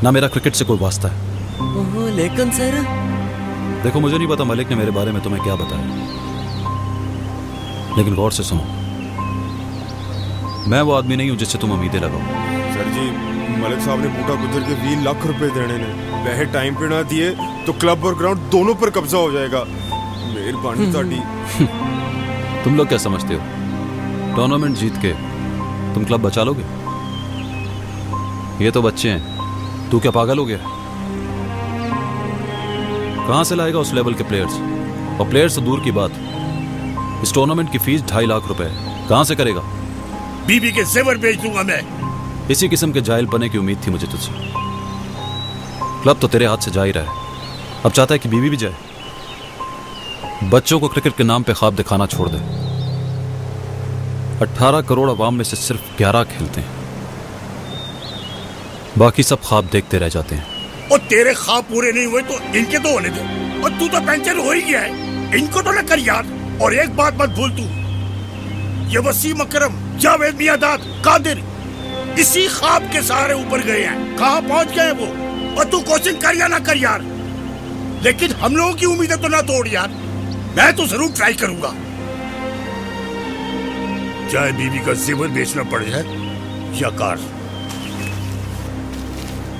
ना मेरा क्रिकेट से कोई वास्ता है। लेकिन सर। देखो मुझे नहीं पता मलिक ने मेरे बारे में तुम्हें क्या बताया। लेकिन गौर से सुनो मैं वो आदमी नहीं हूँ जिससे तुम उम्मीदें लगाओ। सर जी मलिक साहब ने बूटा गुजर के बीस लाख रुपए देने ने। वह टाइम पे ना दिए तो क्लब और ग्राउंड दोनों पर कब्जा हो जाएगा। मेहरबानी हम्म। तुम लोग क्या समझते हो? टूर्नामेंट जीत के तुम क्लब बचा लोगे? ये तो बच्चे हैं। तू क्या पागल हो गया? कहाँ से लाएगा उस लेवल के प्लेयर्स और प्लेयर्स तो दूर की बात। इस टूर्नामेंट की फ़ीस ढाई लाख रुपए है। कहाँ से करेगा? बीबी के जेवर बेच दूँगा मैं। इसी किस्म के जाहिल पने की उम्मीद थी मुझे तुझसे। क्लब तो तेरे हाथ से जा ही रहा है। अब चाहता है कि बीवी भी जाए। बच्चों को क्रिकेट के नाम पे ख्वाब दिखाना छोड़ दे। 18 करोड़ अवाम में से सिर्फ़ 11 खेलते हैं। बाकी सब ख्वाब देखते रह जाते हैं। और तेरे ख्वाब पूरे नहीं हुए तो इनके तो होने दे। और तू तो पेंशन हो ही गया है। इनको तो न कर याद। और एक बात मत भूल तू। ये वसीम अकरम जावेद मियादाद कादिर, इसी ख्वाब के सहारे ऊपर गए हैं। कहाँ पहुँच गए वो? और तू कोचिंग कर या ना कर यार। लेकिन हम लोगों की उम्मीदें तो ना तोड़ यार। मैं तो ज़रूर ट्राई करूँगा। चाहे बीवी का जेवर बेचना पड़ जाए या कार?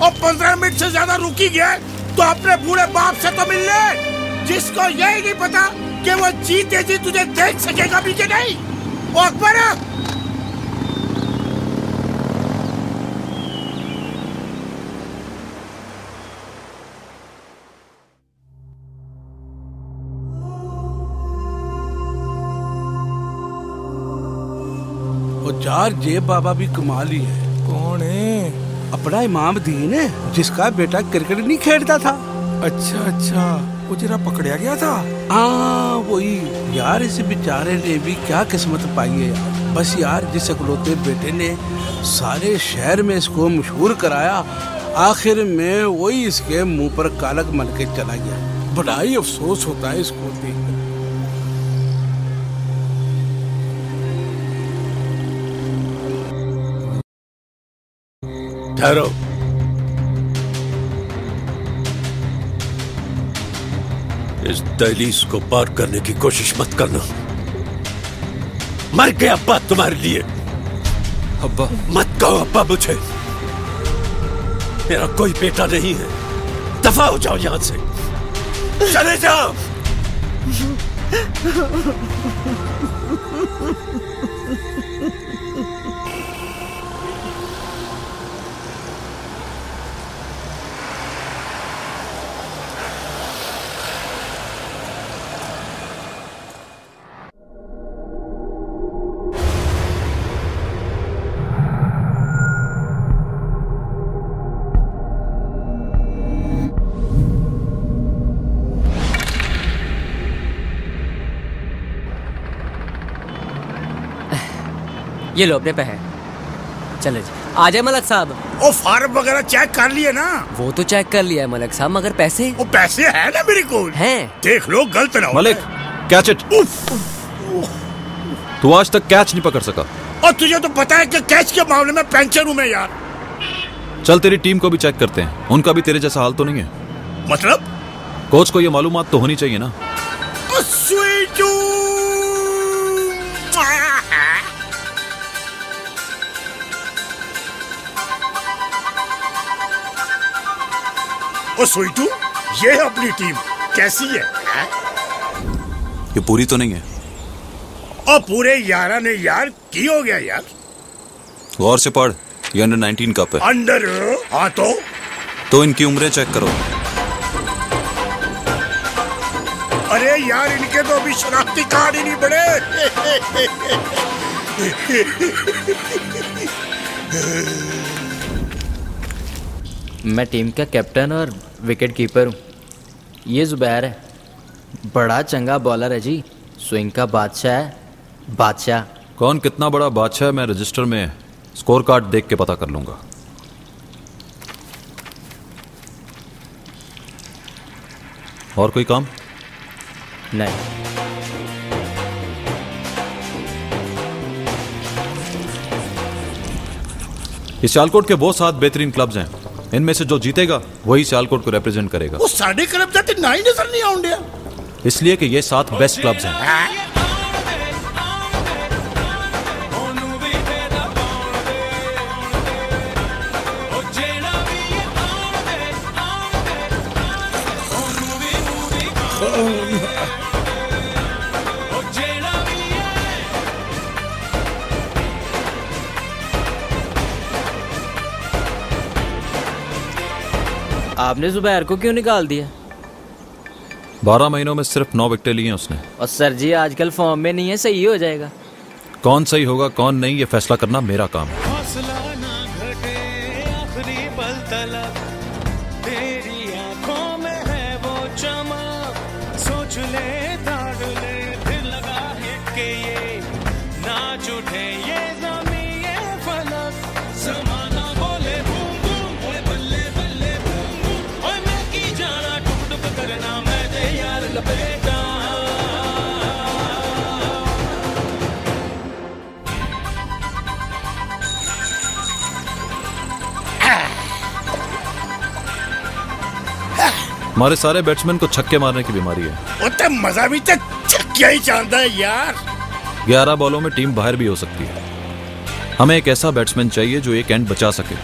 और पंद्रह मिनट से ज़्यादा रुकी गया तो अपने बूढ़े बाप से तो मिल ले जिसको यही नहीं पता कि वो जीते जी तुझे देख सकेगा भी कि नहीं। अकबर यार ये बाबा भी कमाल ही है। कौन है? अपना इमाम दीन है जिसका बेटा क्रिकेट नहीं खेलता था। अच्छा अच्छा। वो जरा पकड़या गया था? हाँ वही। यार इस बेचारे ने भी क्या किस्मत पाई है यार। बस यार जिस अकलौते बेटे ने सारे शहर में इसको मशहूर कराया आखिर में वही इसके मुँह पर कालक मन के चला गया। बड़ा ही अफसोस होता है इसको देख। ठहरो इस दहलीज को पार करने की कोशिश मत करना। मर गया अब्बा तुम्हारे लिए। अब्बा। मत कहो अब्बा मुझे। मेरा कोई बेटा नहीं है। दफ़ा हो जाओ यहाँ से। चले जाओ। ये लो अपने पे है। चलो जी। आ जाए मलक साहब। ओ फार्म वगैरह चेक कर लिए ना। वो तो चेक कर लिया है मलक साहब मगर पैसे? वो पैसे है ना मेरे को। हैं। देख लो गलत ना मलिक कैच इट तू आज तक कैच नहीं पकड़ सका। और तुझे तो पता है कि कैच के मामले में पेंचर हूँ मैं यार। चल तेरी टीम को भी चेक करते हैं। उनका भी तेरे जैसा हाल तो नहीं है। मतलब? कोच को ये मालूमात तो होनी चाहिए ना। ओ स्वीटू ये है अपनी टीम। कैसी है? हैं? ये पूरी तो नहीं है। और पूरे यारा ने यार की हो गया यार? गौर से पढ़ ये अंडर 19 कप है। अंडर हाँ तो? तो इनकी उम्रें चेक करो। अरे यार इनके तो अभी शनाख्ती कार्ड ही नहीं बने मैं टीम का कैप्टन और विकेट कीपर हूँ। ये जुबैर है। बड़ा चंगा बॉलर है जी। स्विंग का बादशाह है। बादशाह। कौन कितना बड़ा बादशाह है? मैं रजिस्टर में स्कोर कार्ड देख के पता कर लूँगा। और कोई काम? नहीं। इस सियालकोट के बहुत सात बेहतरीन क्लब्स हैं। इनमें से जो जीतेगा वही सियालकोट को रिप्रेजेंट करेगा। वो साढ़े क्लब जाते ना ही नज़र नहीं आउंड। इसलिए कि ये सात बेस्ट क्लब्स हैं। आपने जुबैर को क्यों निकाल दिया? बारह महीनों में सिर्फ़ नौ विकटे लिए हैं उसने। और सर जी आजकल फॉर्म में नहीं है सही हो जाएगा। कौन सही होगा कौन नहीं ये फैसला करना मेरा काम है। हमारे सारे बैट्समैन को छक्के मारने की बीमारी है। उतना तो मज़ा भी तो छक्के ही चाहता है यार। ग्यारह बॉलों में टीम बाहर भी हो सकती है। हमें एक ऐसा बैट्समैन चाहिए जो एक एंड बचा सके।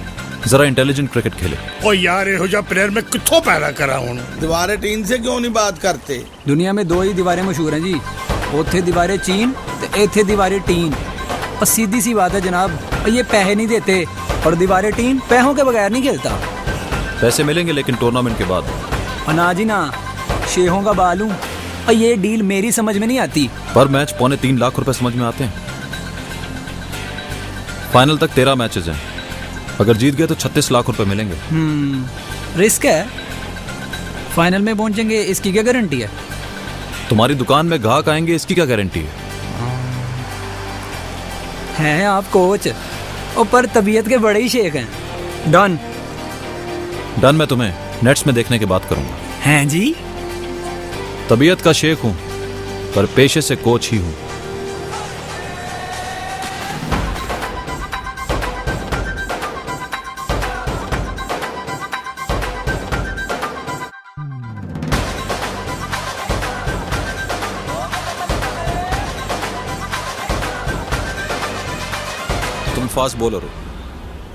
जरा इंटेलिजेंट क्रिकेट खेले। ओ यार हो जा प्लेयर में कितो पैदा करा हूँ? दीवारें टीम से क्यों नहीं बात करते? दुनिया में दो ही दीवारें मशहूर हैं जी। ओथे दीवारें चीन ते एथे दीवारें टीम। और सीधी सी बात है जनाब ये पैसे नहीं देते। और दीवारें टीम पैसों के बगैर नहीं खेलता। पैसे मिलेंगे लेकिन टूर्नामेंट के बाद। और ना शेहों का बालू और ये डील मेरी समझ में नहीं आती। पर मैच पौने तीन लाख रुपए समझ में आते हैं। फाइनल तक तेरह मैचेस हैं। अगर जीत गए तो छत्तीस लाख रुपए मिलेंगे। हम्म रिस्क है। फाइनल में पहुँचेंगे इसकी क्या गारंटी है? तुम्हारी दुकान में ग्राहक आएँगे इसकी क्या गारंटी है? हैं आप कोच और पर तबीयत के बड़े ही शेख हैं। डन डन मैं तुम्हें। नेट्स में देखने की बात करूँगा। हैं जी? तबीयत का शेख हूँ पर पेशे से कोच ही हूँ। तुम फास्ट बॉलर हो।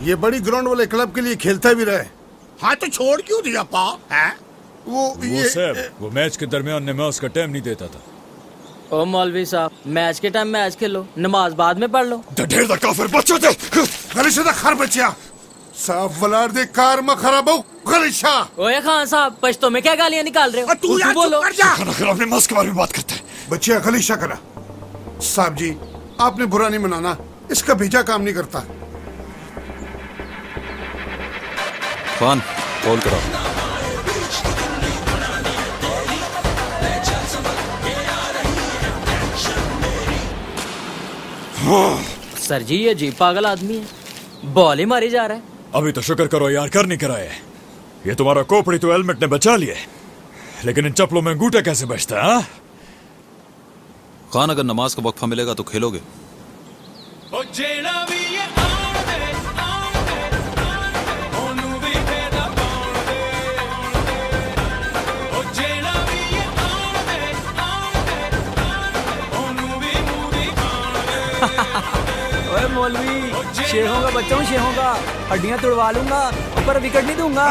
ये बड़ी ग्राउंड वाले क्लब के लिए खेलता भी रहे। हाँ तो छोड़ क्यों दिया पा है? वो वो ये सैब वो मैच के दरमियान नमाज़ का टाइम नहीं देता था। ओ मौलवी साहब मैच के टाइम मैच खेलो नमाज़ बाद में पढ़ लो। ढेर दा काफिर बच्चो दे। गलिशा दा खर बचिया। साफ़ वलार दे कार में खराब हो गलिशा ओए खान साहब पश्तो में क्या गालियाँ निकाल रहे हो? तू यार बोलो। चुप कर जा। खाना खिला अपने मस्क के बारे में बात करते हैं। बच्चिया गलिशा करा। साहब जी आपने बुरा नहीं मनाना इसका भेजा काम नहीं करता। खान कॉल कराओ सर जी ये जी पागल आदमी है। बॉल ही मारी जा रहा है। अभी तो शुक्र करो यार कर नहीं कराए। ये तुम्हारा कोपड़ी तो हेलमेट ने बचा लिए। लेकिन इन चप्पलों में अंगूठा कैसे बचता है हाँ? खान अगर नमाज़ का वक्फा मिलेगा तो खेलोगे। मौलवी। शेहों का बच्चा हूँ शेहों का हड्डियाँ तुड़वा लूँगा ऊपर विकट नहीं दूँगा।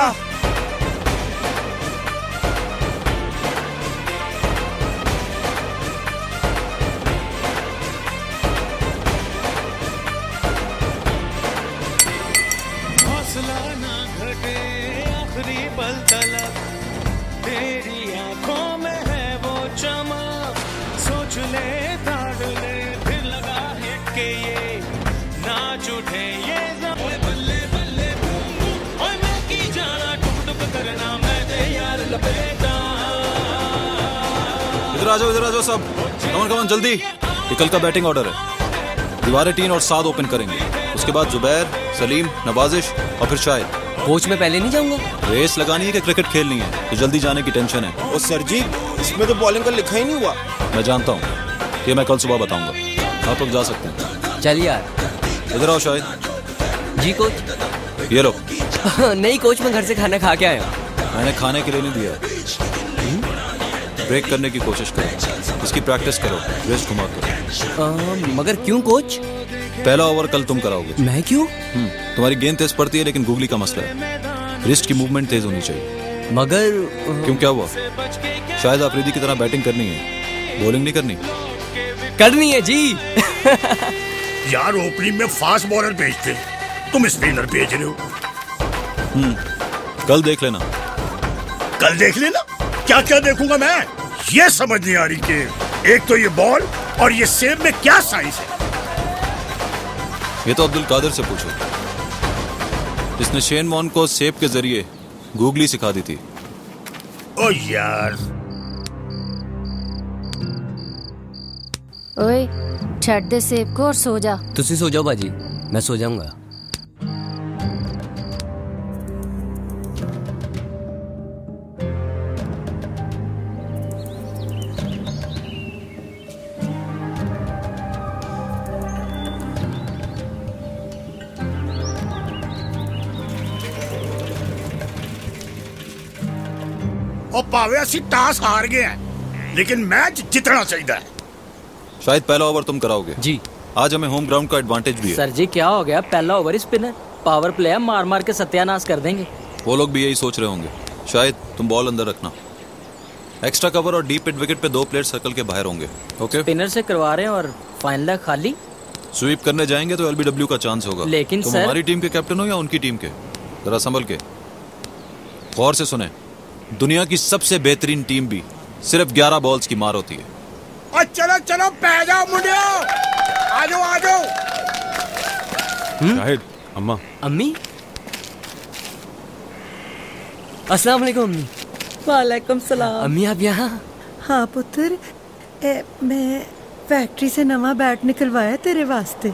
आ जाओ इधर आ जाओ सब। कमन कमन जल्दी। ये कल का बैटिंग ऑर्डर है। दीवारें तीन और सात ओपन करेंगे। उसके बाद जुबैर सलीम नवाजिश और फिर शायद कोच में पहले नहीं जाऊँगा। रेस लगानी है कि क्रिकेट खेलनी है? तो जल्दी जाने की टेंशन है। ओ सर जी इसमें तो बॉलिंग का लिखा ही नहीं हुआ। मैं जानता हूँ। ये मैं कल सुबह बताऊँगा। आप लोग जा सकते हैं। चलिए यार। इधर आओ शायद जी कोच ये लो। नहीं कोच मैं घर से खाना खा के आया मैंने खाने के लिए नहीं दिया। ब्रेक करने की कोशिश करो। इसकी प्रैक्टिस करो रेस्ट घुमा करो मगर क्यों कोच? पहला ओवर कल तुम कराओगे। मैं क्यों? हम्म, तुम्हारी गेंद तेज पड़ती है लेकिन गूगली का मसला है। रिस्ट की मूवमेंट तेज होनी चाहिए। मगर क्यों क्या हुआ? शायद आफरीदी की तरह बैटिंग करनी है। बॉलिंग नहीं करनी? करनी है जी। यार ओपनिंग में फास्ट बॉलर भेजते तुम स्पिनर भेज रहे हो। हम्म, कल देख लेना। कल देख लेना? क्या क्या देखूँगा मैं? ये समझ नहीं आ रही कि एक तो ये बॉल और ये सेब में क्या साइज़ है। ये तो अब्दुल कादिर से पूछो। इसने शेन वॉन को सेब के ज़रिए गूगली सिखा दी थी। ओ यार। ओए छट दे सेब को और सो जा। तुसी सो जाओ बाजी मैं सो जाऊँगा। ਭਾਵੇਂ ਅਸੀਂ ਟਾਸ ਹਾਰ ਗਏ ਆ ਲੇਕਿਨ ਮੈਚ ਜਿੱਤਣਾ ਚਾਹੀਦਾ ਹੈ शायद पहला ओवर तुम कराओगे जी आज हमें होम ग्राउंड का एडवांटेज भी है सर जी क्या हो गया पहला ओवर स्पिनर पावर प्ले है मार मार के सत्यानाश कर देंगे वो लोग भी यही सोच रहे होंगे शायद तुम बॉल अंदर रखना एक्स्ट्रा कवर और डीप मिड विकेट पे दो प्लेयर सर्कल के बाहर होंगे ओके स्पिनर से करवा रहे हैं और फाइनल है खाली स्वीप करने जाएंगे तो एलबीडब्ल्यू का चांस होगा लेकिन तुम सर- हमारी टीम के कैप्टन हो या उनकी टीम के जरा संभल के गौर से सुने दुनिया की सबसे बेहतरीन टीम भी सिर्फ़ 11 बॉल्स की मार होती है। और चलो चलो पै जाओ मुंडियो। आ जाओ आ जाओ शाहिद अम्मा। अम्मी? अस्सलाम वालेकुम अम्मी। वालेकुम सलाम। अम्मी आप यहाँ? हाँ पुत्र। ए, मैं फैक्ट्री से नवा बैट निकलवाया तेरे वास्ते।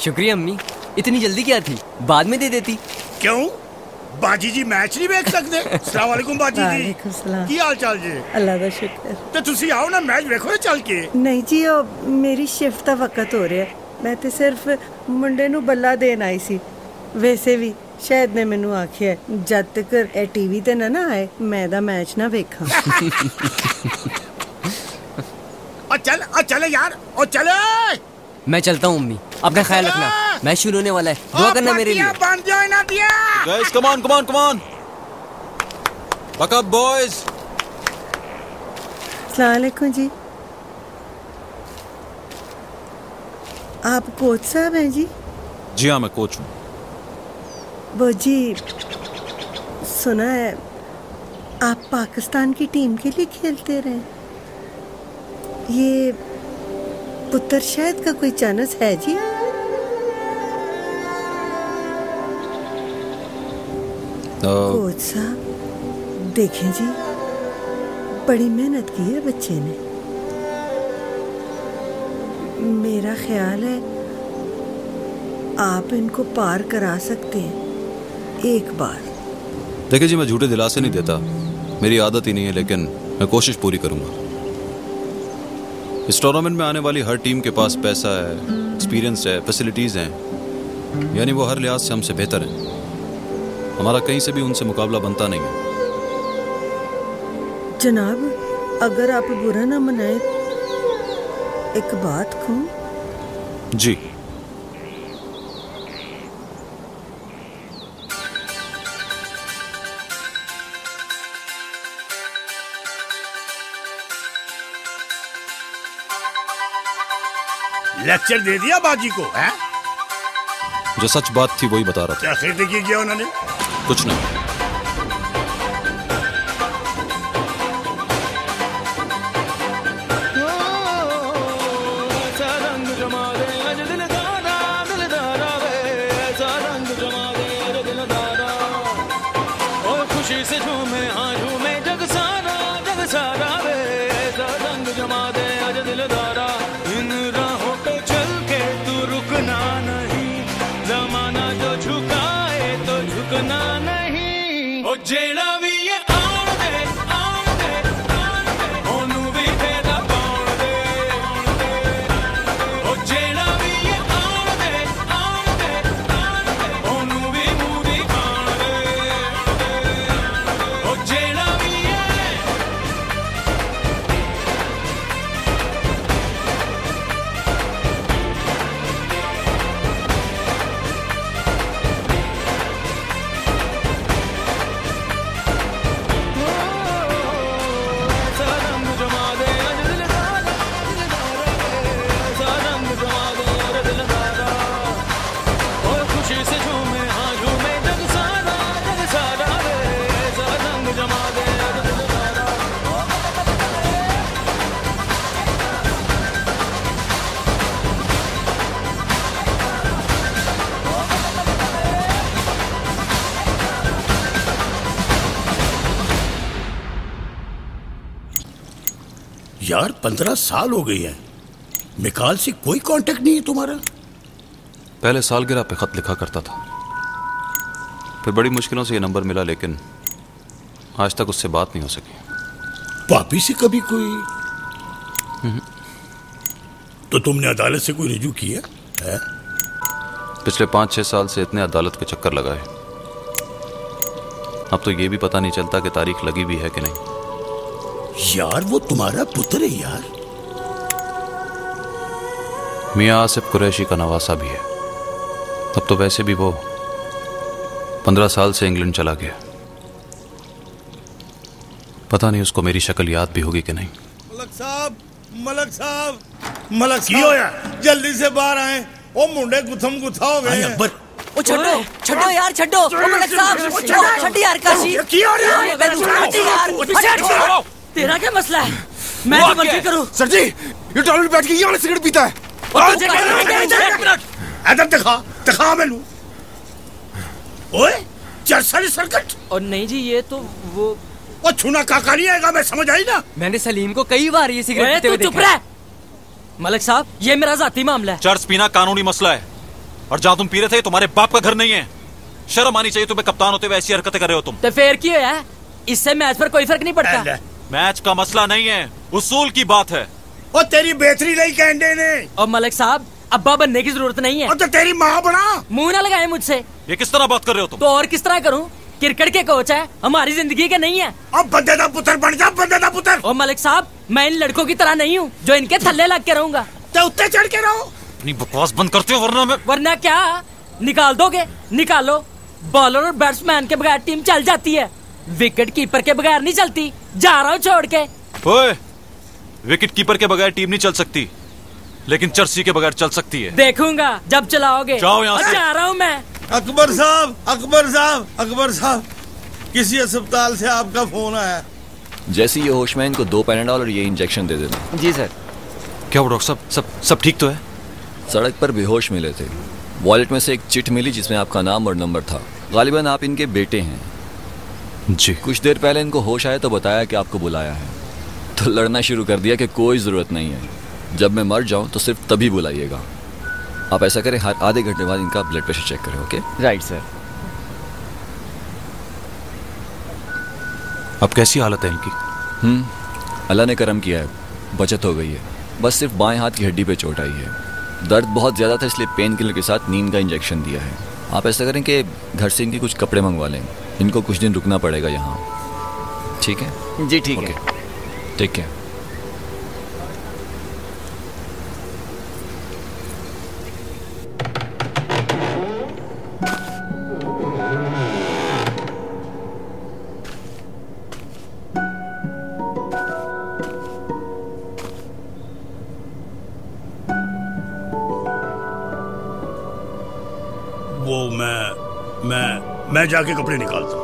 शुक्रिया अम्मी। इतनी जल्दी क्या थी? बाद में दे देती। क्यों? ਬਾਜੀ ਜੀ ਮੈਚ ਨਹੀਂ ਵੇਖ ਸਕਦੇ? ਅਸਲਾਮ ਵਾਲੇਕੁਮ ਬਾਜੀ ਜੀ। ਵਾਲੇਕੁਮ ਸਲਾਮ। ਕੀ ਹਾਲ ਚਾਲ ਜੀ? ਅੱਲਾ ਦਾ ਸ਼ੁਕਰ। ਤੇ ਤੁਸੀਂ ਆਓ ਨਾ ਮੈਚ ਵੇਖੋ ਚੱਲ ਕੇ। ਨਹੀਂ ਜੀ ਉਹ ਮੇਰੀ ਸ਼ਿਫਟ ਦਾ ਵਕਤ ਹੋ ਰਿਹਾ। ਮੈਂ ਤੇ ਸਿਰਫ ਮੁੰਡੇ ਨੂੰ ਬੱਲਾ ਦੇਣ ਆਈ ਸੀ। ਵੈਸੇ ਵੀ ਸ਼ਾਇਦ ਨੇ ਮੈਨੂੰ ਆਖਿਆ ਜਦ ਤੱਕ ਇਹ ਟੀਵੀ ਤੇ ਨਾ ਨਾ ਆਏ ਮੈਂ ਦਾ ਮੈਚ ਨਾ ਵੇਖਾਂ। ਆ ਚੱਲ ਆ ਚੱਲ ਯਾਰ ਉਹ ਚੱਲ मैं चलता हूँ अम्मी अपना ख्याल रखना। मैच शुरू होने वाला है। दुआ करना मेरे लिए। बन जाओ ना दिया! Guys come on come on come on buck up boys सलामकुम जी। आप कोच साहब हैं जी? जी हाँ मैं कोच हूँ। वो जी सुना है आप पाकिस्तान की टीम के लिए खेलते रहे। ये पुत्र शायद का कोई चानस है जी? कोच साहब देखें जी बड़ी मेहनत की है बच्चे ने। मेरा ख्याल है आप इनको पार करा सकते हैं एक बार। देखिए जी मैं झूठे दिलासे नहीं देता। मेरी आदत ही नहीं है लेकिन मैं कोशिश पूरी करूँगा। इस टूर्नामेंट में आने वाली हर टीम के पास पैसा है एक्सपीरियंस है फैसिलिटीज़ हैं। यानी वो हर लिहाज से हमसे बेहतर हैं। हमारा कहीं से भी उनसे मुकाबला बनता नहीं है। जनाब अगर आप बुरा ना मनाए एक बात कहूँ? जी। लेक्चर दे दिया बाजी को है? जो सच बात थी वही बता रहा था। क्या खरीदी की किया उन्होंने? कुछ नहीं। यार पंद्रह साल हो गई है। मिकाल से कोई कांटेक्ट नहीं है तुम्हारा? पहले सालगिरह पे खत लिखा करता था। फिर बड़ी मुश्किलों से ये नंबर मिला लेकिन आज तक उससे बात नहीं हो सकी। पापी से कभी कोई? तो तुमने अदालत से कोई रिजू किया है? पिछले पाँच छः साल से इतने अदालत के चक्कर लगाए। अब तो ये भी पता नहीं चलता कि तारीख लगी भी है कि नहीं। यार वो तुम्हारा पुत्र है यार। मियाँ आसिफ कुरैशी का नवासा भी है। अब तो वैसे भी वो पंद्रह साल से इंग्लैंड चला गया। पता नहीं उसको मेरी शक्ल याद भी होगी कि नहीं। मलक साहब मलक साहब मलक साहब जल्दी से बाहर आए। ओ मुंडे गुथम गुथा हो गए हैं। ओ छड्डो छड्डो यार छड्डो ओ मलक साहब ओ छड्ड यार काशी। की हो रहा है? छड्ड यार। तेरा क्या मसला है? मैं जो मर्ज़ी करूँ। सर जी ये टॉयलेट में बैठ के ये वाला सिगरेट पीता है। और तुझे क्या करना है? इधर, इधर। इधर दिखा दिखा मैनू। ओए चरसरी सर्किट। और नहीं जी ये तो वो ओ छूना काका नहीं आएगा मैं समझ आई ना। मैंने सलीम को कई बार ये सिगरेट पीते हुए चुप देखा है। मलक साहब ये मेरा जाती मामला है। चर्च पीना कानूनी मसला है। और जहाँ तुम पी रहे थे तुम्हारे बाप का घर नहीं है। शर्म आनी चाहिए तुम्हें कप्तान होते हुए ऐसी हरकतें कर रहे हो तुम। तो फेर की है? इससे मैच पर कोई फ़र्क नहीं पड़ता। मैच का मसला नहीं है उसूल की बात है। और तेरी बेहतरी नहीं कहने ने। और मलिक साहब अब्बा बनने की ज़रूरत नहीं है। और तो तेरी माँ बना। मुँह ना लगाए मुझसे। ये किस तरह बात कर रहे हो तुम? तो और किस तरह करूँ? क्रिकेट के कोच है हमारी ज़िंदगी के नहीं है। अब बंदे का पुत्र बन जा बंदे का पुत्र। और मलिक साहब मैं इन लड़कों की तरह नहीं हूँ जो इनके थल्ले लग के रहूँगा। तो उत्ते चढ़ के रहो। अपनी बकवास बंद करते हो वरना मैं वरना क्या? निकाल दोगे? निकालो। बॉलर और बैट्समैन के बगैर टीम चल जाती है। विकेट कीपर के बगैर नहीं चलती। जा रहा हूँ छोड़ के। ओए विकेट कीपर के बगैर टीम नहीं चल सकती लेकिन चर्सी के बगैर चल सकती है। देखूँगा जब चलाओगे। जाओ यहाँ से। जा रहा हूँ मैं। अकबर साहब अकबर साहब अकबर साहब किसी अस्पताल से आपका फ़ोन आया। जैसे ये होश में इनको दो पैनाडॉल और ये इंजेक्शन दे देना। जी सर। क्या डॉक्टर साहब सब सब ठीक तो है? सड़क पर बेहोश मिले थे। वॉलेट में से एक चिट मिली जिसमें आपका नाम और नंबर था। गालिबा आप इनके बेटे हैं। जी। कुछ देर पहले इनको होश आया तो बताया कि आपको बुलाया है। तो लड़ना शुरू कर दिया कि कोई ज़रूरत नहीं है। जब मैं मर जाऊँ तो सिर्फ़ तभी बुलाइएगा। आप ऐसा करें हर आधे घंटे बाद इनका ब्लड प्रेशर चेक करें ओके? Right sir. अब कैसी हालत है इनकी? हम्म। अल्लाह ने करम किया है। बचत हो गई है। बस सिर्फ़ बाएँ हाथ की हड्डी पे चोट आई है। दर्द बहुत ज़्यादा था इसलिए पेन किलर के साथ नींद का इंजेक्शन दिया है। आप ऐसा करें कि घर से इनके कुछ कपड़े मंगवा लें। इनको कुछ दिन रुकना पड़ेगा यहाँ। ठीक है? जी ठीक है। ठीक केयर जाके कपड़े निकालता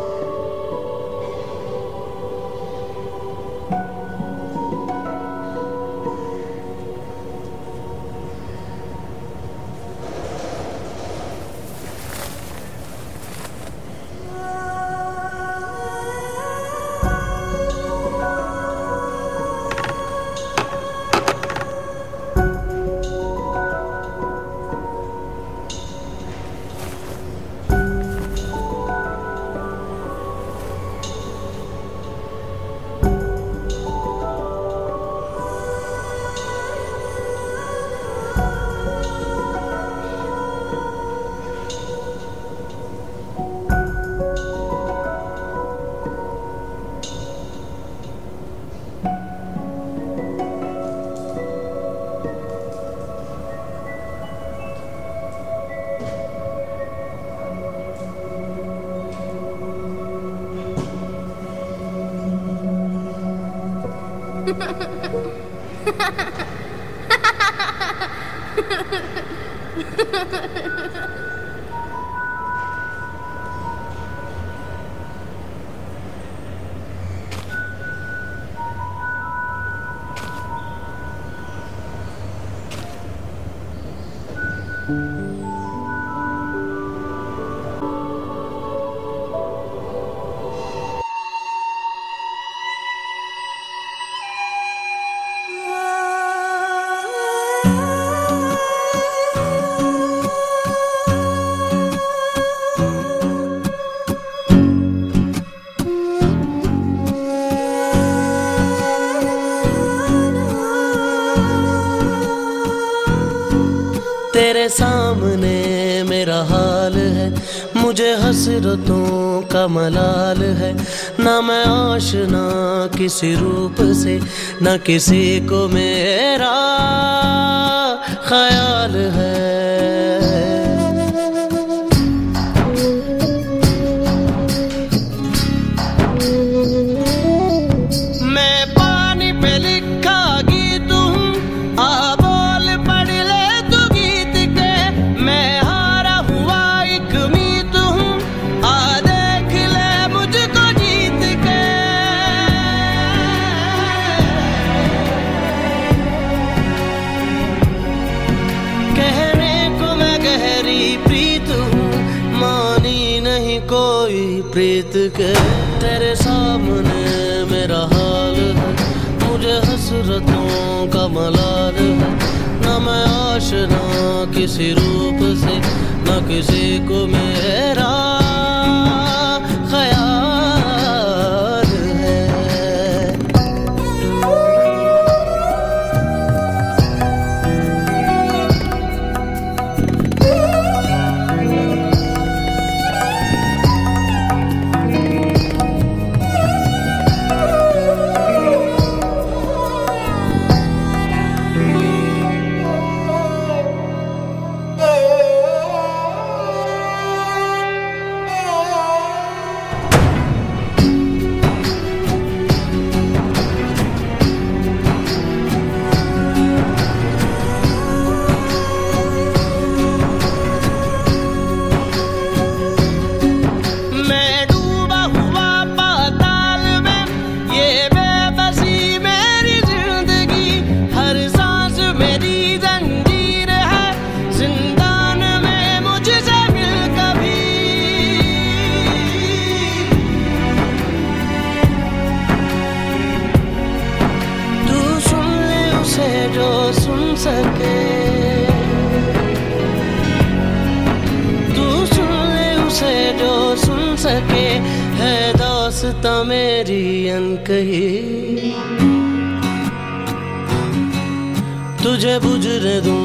हूँ तेरे हसरतों का मलाल है। ना मैं आशना किसी रूप से, ना किसी को मेरा ख्याल है। किसी रूप से न किसी को मेरा है दास्ता मेरी अनकही। तुझे बुझने दूँ,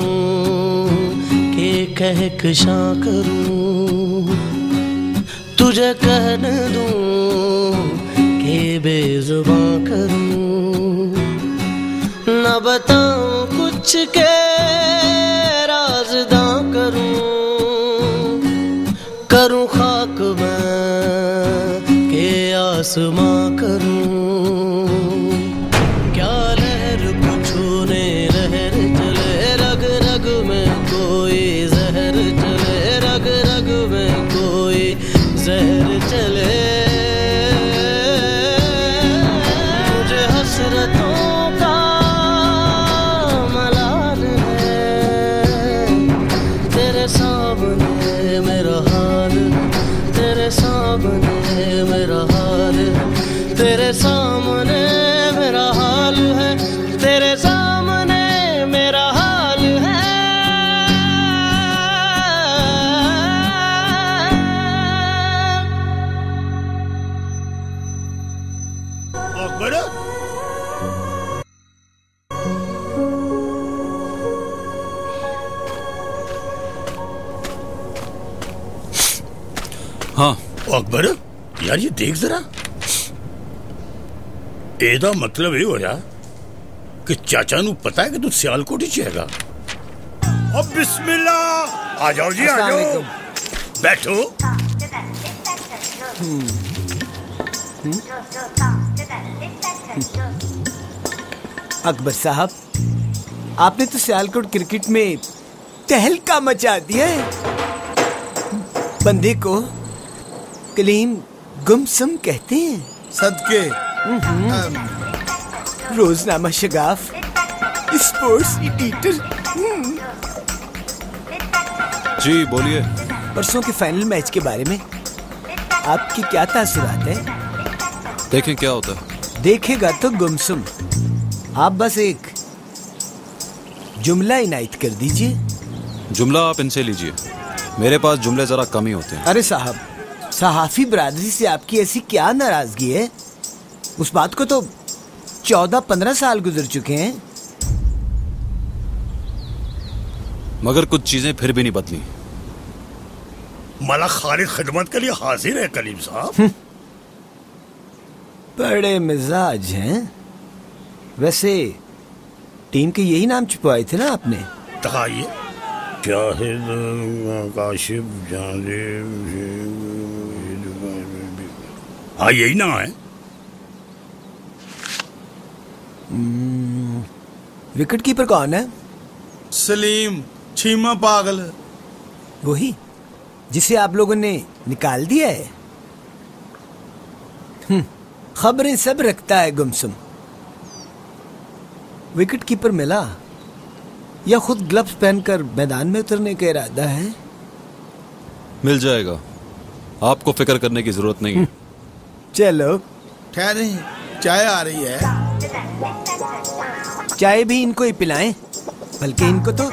के कहकशा करूँ तुझे कहने दूँ, के बेजुबा करूँ। न बताऊँ कुछ के आसमां करूँ। अकबर यार ये देख जरा ਇਹਦਾ ਮਤਲਬ ਇਹ ਹੋਇਆ ਕਿ ਚਾਚਾ ਨੂੰ ਪਤਾ ਹੈ ਕਿ ਤੂੰ ਸਿਆਲਕੋਟ ਹੀ ਹੈਗਾ ਓ ਬਿਸਮਿਲ੍ਲਾ ਆ ਜਾਓ ਜੀ ਆ अस्सलाम ਜਾਓ ਬੈਠੋ अकबर साहब आपने तो सियालकोट क्रिकेट में तहलका मचा दिया है बंदे को कलीम गुमसुम कहते हैं। सदके। रोजनामा शगाफ। स्पोर्ट्स एडिटर जी बोलिए। परसों के फाइनल मैच के बारे में आपकी क्या तासुरात है? देखें क्या होता है। देखेगा तो गुमसुम। आप बस एक जुमला इनायत कर दीजिए। जुमला आप इनसे लीजिए। मेरे पास जुमले जरा कम ही होते हैं। अरे साहब सहाफी बरादरी से आपकी ऐसी क्या नाराज़गी है? उस बात को तो चौदह पंद्रह साल गुजर चुके हैं। मगर कुछ चीज़ें फिर भी नहीं बदली। मला खाली खिदमत के लिए हाजिर है कलीम साहब। बड़े मिजाज हैं। वैसे टीम के यही नाम छुपवाए थे ना आपने? शाहिद काशिफ जानदेव हाँ यही ना है। विकेट कीपर कौन है? सलीम छीमा पागल वही जिसे आप लोगों ने निकाल दिया है। हम्म, खबरें सब रखता है गुमसुम। विकेट कीपर मिला या खुद ग्लव्स पहनकर मैदान में उतरने का इरादा है? मिल जाएगा। आपको फ़िक्र करने की ज़रूरत नहीं है। चलो। ठहरे चाय आ रही है। चाय भी इनको ही पिलाएँ बल्कि इनको तो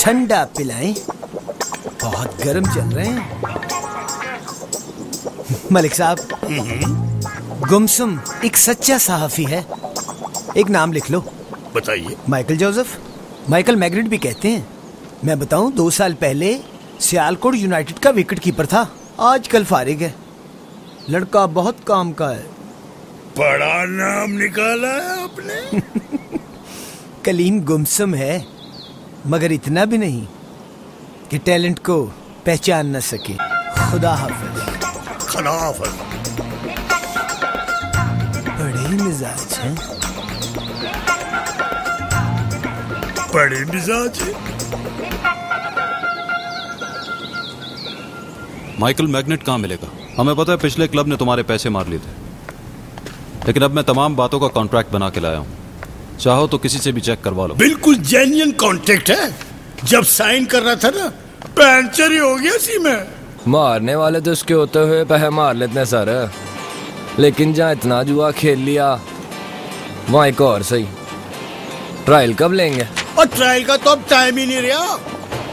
ठंडा पिलाएँ। बहुत गर्म चल रहे हैं। मलिक साहब गुमसुम एक सच्चा सहाफी है। एक नाम लिख लो। बताइए। Michael Joseph. माइकल मैग्नेट भी कहते हैं। मैं बताऊँ दो साल पहले सियालकोट यूनाइटेड का विकेट कीपर था। आजकल फारिग है। लड़का बहुत काम का है। बड़ा नाम निकाला है आपने। कलीम गुमसुम है मगर इतना भी नहीं कि टैलेंट को पहचान न सके। खुदा हाफिज। खिलाफ है बड़े ही मिजाज हैं। बड़े मिजाज है। माइकल मैग्नेट कहाँ मिलेगा? हमें पता है पिछले क्लब ने तुम्हारे पैसे मार लिए थे। लेकिन अब मैं तमाम बातों का कॉन्ट्रैक्ट बना के लाया हूँ। चाहो तो किसी से भी चेक करवा लो। बिल्कुल जेन्युइन कॉन्ट्रैक्ट है। जब साइन कर रहा था ना पैंचर ही हो गया सी में। मारने वाले तो उसके होते हुए पैसे मार लेते हैं सर। लेकिन जहाँ इतना जुआ खेल लिया वहाँ एक और सही। ट्रायल कब लेंगे? और ट्रायल का तो अब टाइम ही नहीं रहा।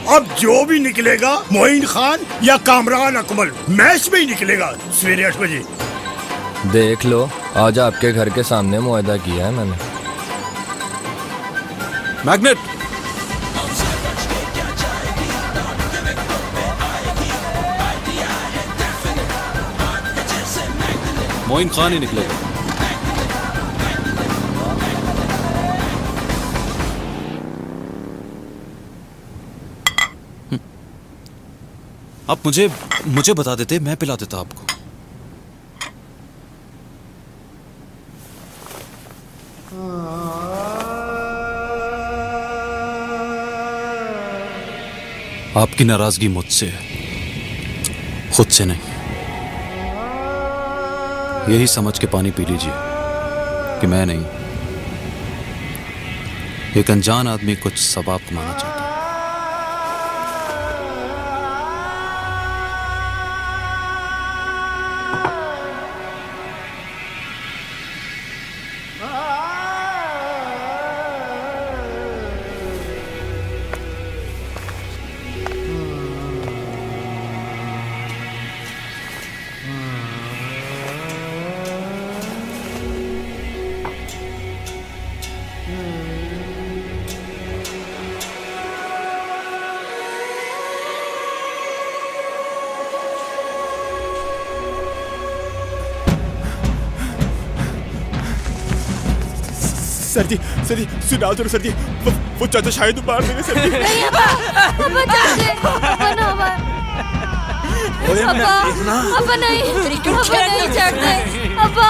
अब जो भी निकलेगा मोइन खान या कामरान अकमल मैच में ही निकलेगा सवेरे आठ बजे। देख लो आज आपके घर के सामने मुआदा किया है मैंने। मैग्नेट। मोइन खान ही निकलेगा। आप मुझे मुझे बता देते, मैं पिला देता आपको। आपकी नाराज़गी मुझसे है, खुद से नहीं। यही समझ के पानी पी लीजिए कि मैं नहीं। एक अनजान आदमी कुछ सबाब कमाना चाहता उसे डाल दो सर जी वो, वो चाचा शायद मार देंगे सर जी नहीं अबा अबा चाचा अबा ना अबा ओए अबा अबा नहीं अबा नहीं चढ़ते अबा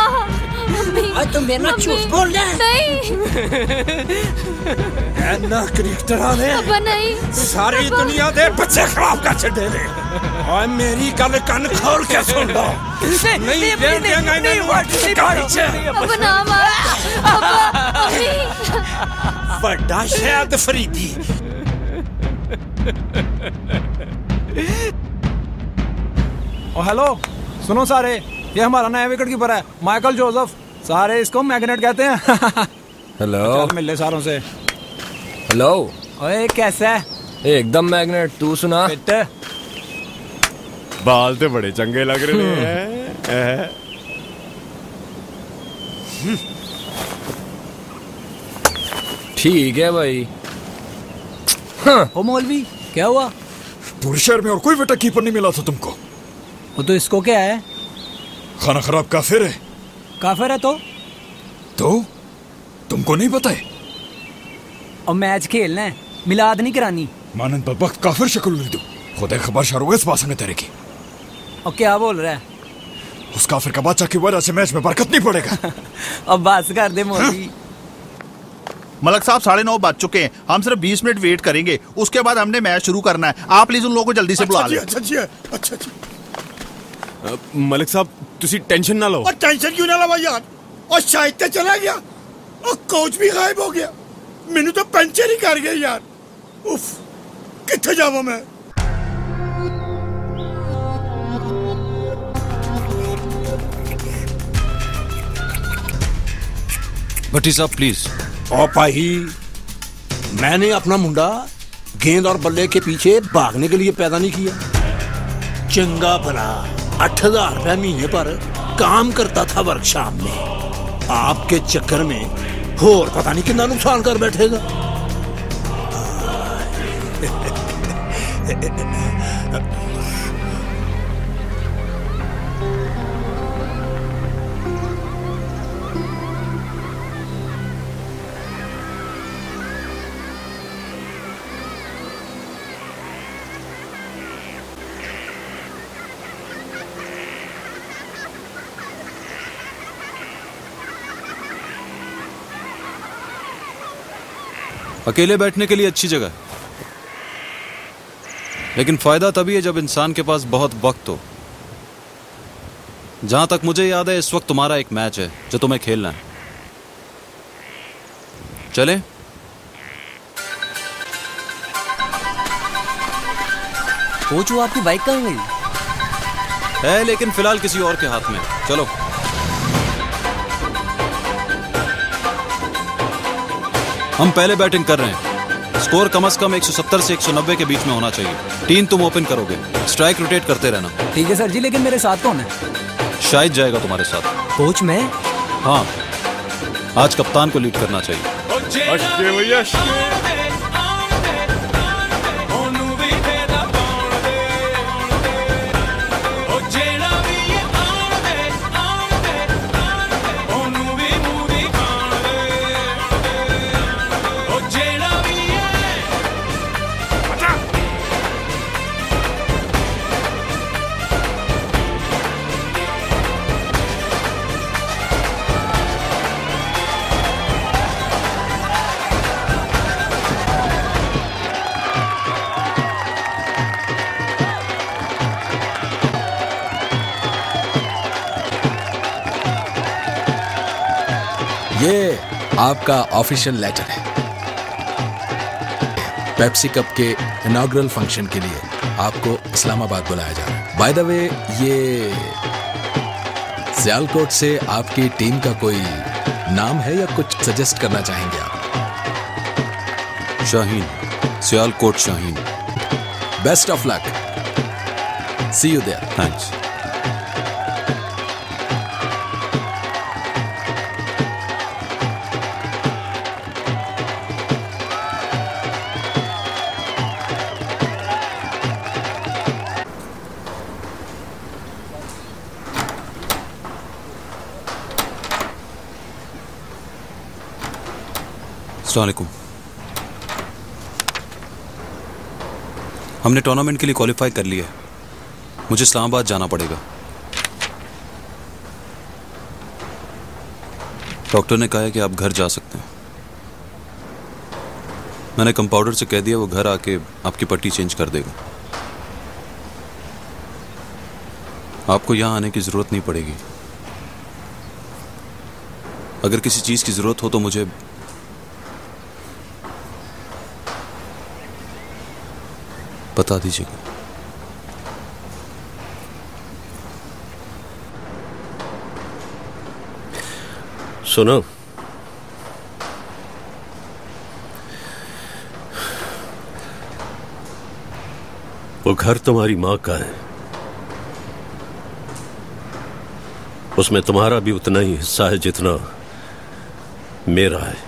अब तुम मेरे ना बोल रहे नहीं ना क्रिकेटरा ने अब नहीं सारी दुनिया दे बच्चे खराब कर छड़े ने और मेरी गल कन खोल के सुन लो नहीं नहीं नहीं वाट से गाड़ी से अबा ना अबा अबा मम्मी ਵੱਡਾ ਸ਼ਾਇਦ ਫਰੀਦੀ ओ हेलो सुनो सारे ये हमारा नया विकेट कीपर है माइकल जोसेफ सारे इसको मैग्नेट कहते हैं हेलो चल मिल ले सारों से हेलो ओए कैसा है एकदम मैग्नेट तू सुना बाल तो बड़े चंगे लग रहे हैं ठीक है भाई। ओ मौलवी क्या हुआ? पूरे शहर में और कोई बेटा कीपर नहीं मिला था तुमको। वो तो इसको क्या है? खाना खराब काफिर है। काफिर है तो? तो? तुमको नहीं पता है? और मैच खेलना है मिलाद नहीं करानी। मानंद बदबख्त काफिर शक्ल मिल दो। खुदा खबर शरोगे इस बात तेरे की। और क्या बोल रहा है? उस काफिर का बादशाह की वजह से मैच में बरकत नहीं पड़ेगा। अब बात कर दे मोदी मलक साहब साढ़े नौ बज चुके हैं हम सिर्फ बीस मिनट वेट करेंगे उसके बाद हमने मैच शुरू करना है आप प्लीज उन लोगों को जल्दी से बुला अच्छा जी, लें अच्छा जी अच्छा जी मलिक साहब ਤੁਸੀਂ ਟੈਨਸ਼ਨ ਨਾ ਲਓ और टेंशन क्यों ना लवा यार और शायद तो चला गया और कोच भी गायब हो गया मैनू तो पंचर ही कर गया यार उफ कितने जावा मैं भट्टी साहब प्लीज ओ भाई मैंने अपना मुंडा गेंद और बल्ले के पीछे भागने के लिए पैदा नहीं किया। चंगा भला अठ हज़ार रुपया महीने पर काम करता था वर्कशॉप में। आपके चक्कर में होर पता नहीं कितना नुकसान कर बैठेगा। अकेले बैठने के लिए अच्छी जगह है। लेकिन फ़ायदा तभी है जब इंसान के पास बहुत वक्त हो। जहाँ तक मुझे याद है इस वक्त तुम्हारा एक मैच है जो तुम्हें खेलना है। चले। कोच वो आपकी बाइक कहाँ गई? है लेकिन फ़िलहाल किसी और के हाथ में। चलो। हम पहले बैटिंग कर रहे हैं। स्कोर कम से कम 170 से 190 के बीच में होना चाहिए। टीम तुम ओपन करोगे। स्ट्राइक रोटेट करते रहना। ठीक है सर जी लेकिन मेरे साथ कौन है? शायद जाएगा तुम्हारे साथ। कोच में? हाँ। आज कप्तान को लीड करना चाहिए। आपका ऑफिशियल लेटर है। पेप्सी कप के इनाग्रल फ़ंक्शन के लिए आपको इस्लामाबाद बुलाया जा रहा है। बाय द वे ये सियालकोट से आपकी टीम का कोई नाम है या कुछ सजेस्ट करना चाहेंगे आप? Shaheen Sialkot Shaheen. Best of luck see you there thanks अस्सलामुअलैकुम हमने टूर्नामेंट के लिए क्वालिफाई कर लिया है। मुझे इस्लामाबाद जाना पड़ेगा। डॉक्टर ने कहा है कि आप घर जा सकते हैं। मैंने कंपाउंडर से कह दिया, वो घर आके आपकी पट्टी चेंज कर देगा। आपको यहाँ आने की ज़रूरत नहीं पड़ेगी। अगर किसी चीज़ की ज़रूरत हो तो मुझे बता दीजिएगा। सुनो। वो घर तुम्हारी माँ का है। उसमें तुम्हारा भी उतना ही हिस्सा है जितना मेरा है।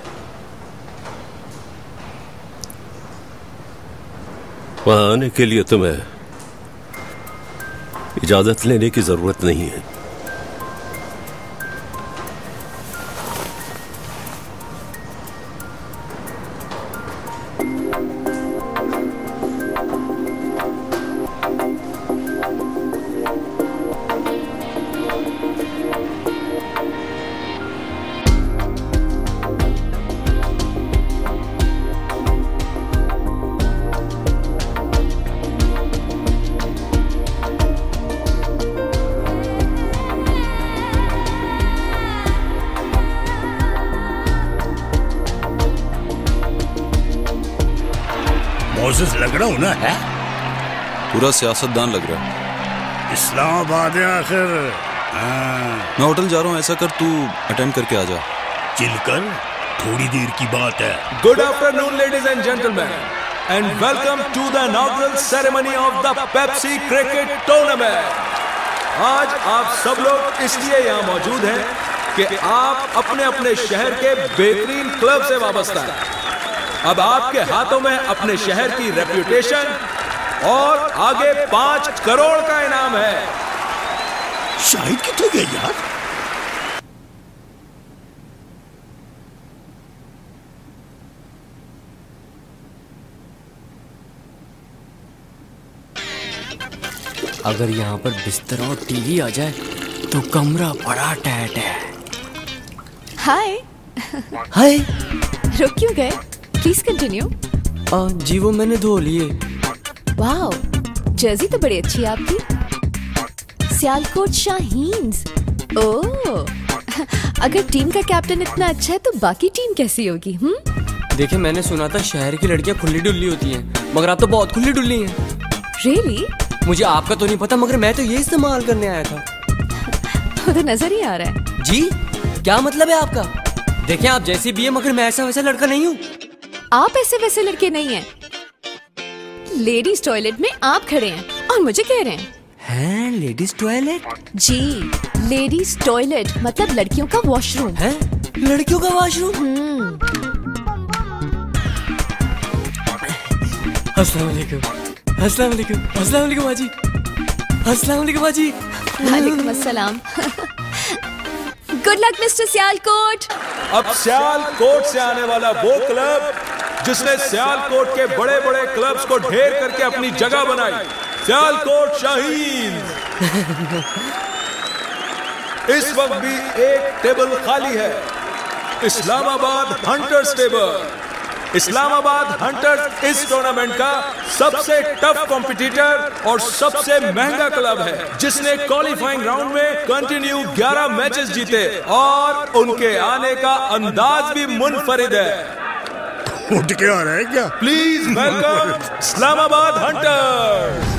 वहाँ आने के लिए तुम्हें इजाज़त लेने की ज़रूरत नहीं है। पूरा सियासतदान लग रहा है। इस्लामाबाद है आखिर। हाँ। मैं होटल जा रहा हूँ ऐसा कर तू अटेंड करके आ जा। चिलकर थोड़ी देर की बात है। Good afternoon, ladies and gentlemen, and welcome to the inaugural ceremony of the Pepsi Cricket Tournament. आज आप सब लोग इसलिए यहाँ मौजूद हैं कि आप अपने अपने शहर के बेहतरीन क्लब से वाबस्ता हैं। अब आपके हाथों में अपने शहर की रेप्यूटेशन और आगे पाँच करोड़ का इनाम है। शाहिद कितने गए यार? अगर यहाँ पर बिस्तर और टीवी आ जाए तो कमरा बड़ा टैट है। हाय। हाय। रुक क्यों गए? प्लीज़ कंटिन्यू जी वो मैंने धो लिए। वाओ जर्सी तो बड़ी अच्छी है आपकी। सियालकोट शाहीन्स। ओह अगर टीम का कैप्टन इतना अच्छा है तो बाकी टीम कैसी होगी हम्म? देखिए मैंने सुना था शहर की लड़कियाँ खुली डुल्ली होती हैं मगर आप तो बहुत खुली डुल्ली हैं। रियली मुझे आपका तो नहीं पता मगर मैं तो ये इस्तेमाल करने आया था। वो तो नज़र ही आ रहा है। जी? क्या मतलब है आपका? देखिए आप जैसी भी है मगर मैं ऐसा वैसा लड़का नहीं हूँ। आप ऐसे वैसे लड़के नहीं हैं। लेडीज़ टॉयलेट में आप खड़े हैं और मुझे कह रहे हैं। हैं लेडीज़ टॉयलेट? जी लेडीज़ टॉयलेट मतलब लड़कियों का वॉशरूम है? लड़कियों का वॉशरूम हम्म। अस्सलाम वालेकुम अस्सलाम वालेकुम अस्सलाम वालेकुम बाजी। अस्सलाम वालेकुम बाजी। वालेकुम अस्सलाम। गुड लक मिस्टर सियालकोट अब सियालकोट से आने वाला वो क्लब जिसने सियालकोट के बड़े बड़े क्लब्स को ढेर करके अपनी जगह बनाई। सियालकोट शाहीन। इस वक्त भी एक टेबल खाली है। Islamabad Hunters table. Islamabad Hunters इस टूर्नामेंट का सबसे टफ कॉम्पिटिटर और सबसे महँगा क्लब है, जिसने क्वालिफाइंग राउंड में कंटिन्यू 11 मैचेस जीते और उनके आने का अंदाज भी मुनफरिद है। उठ के आ रहा है क्या? Please welcome Islamabad hunters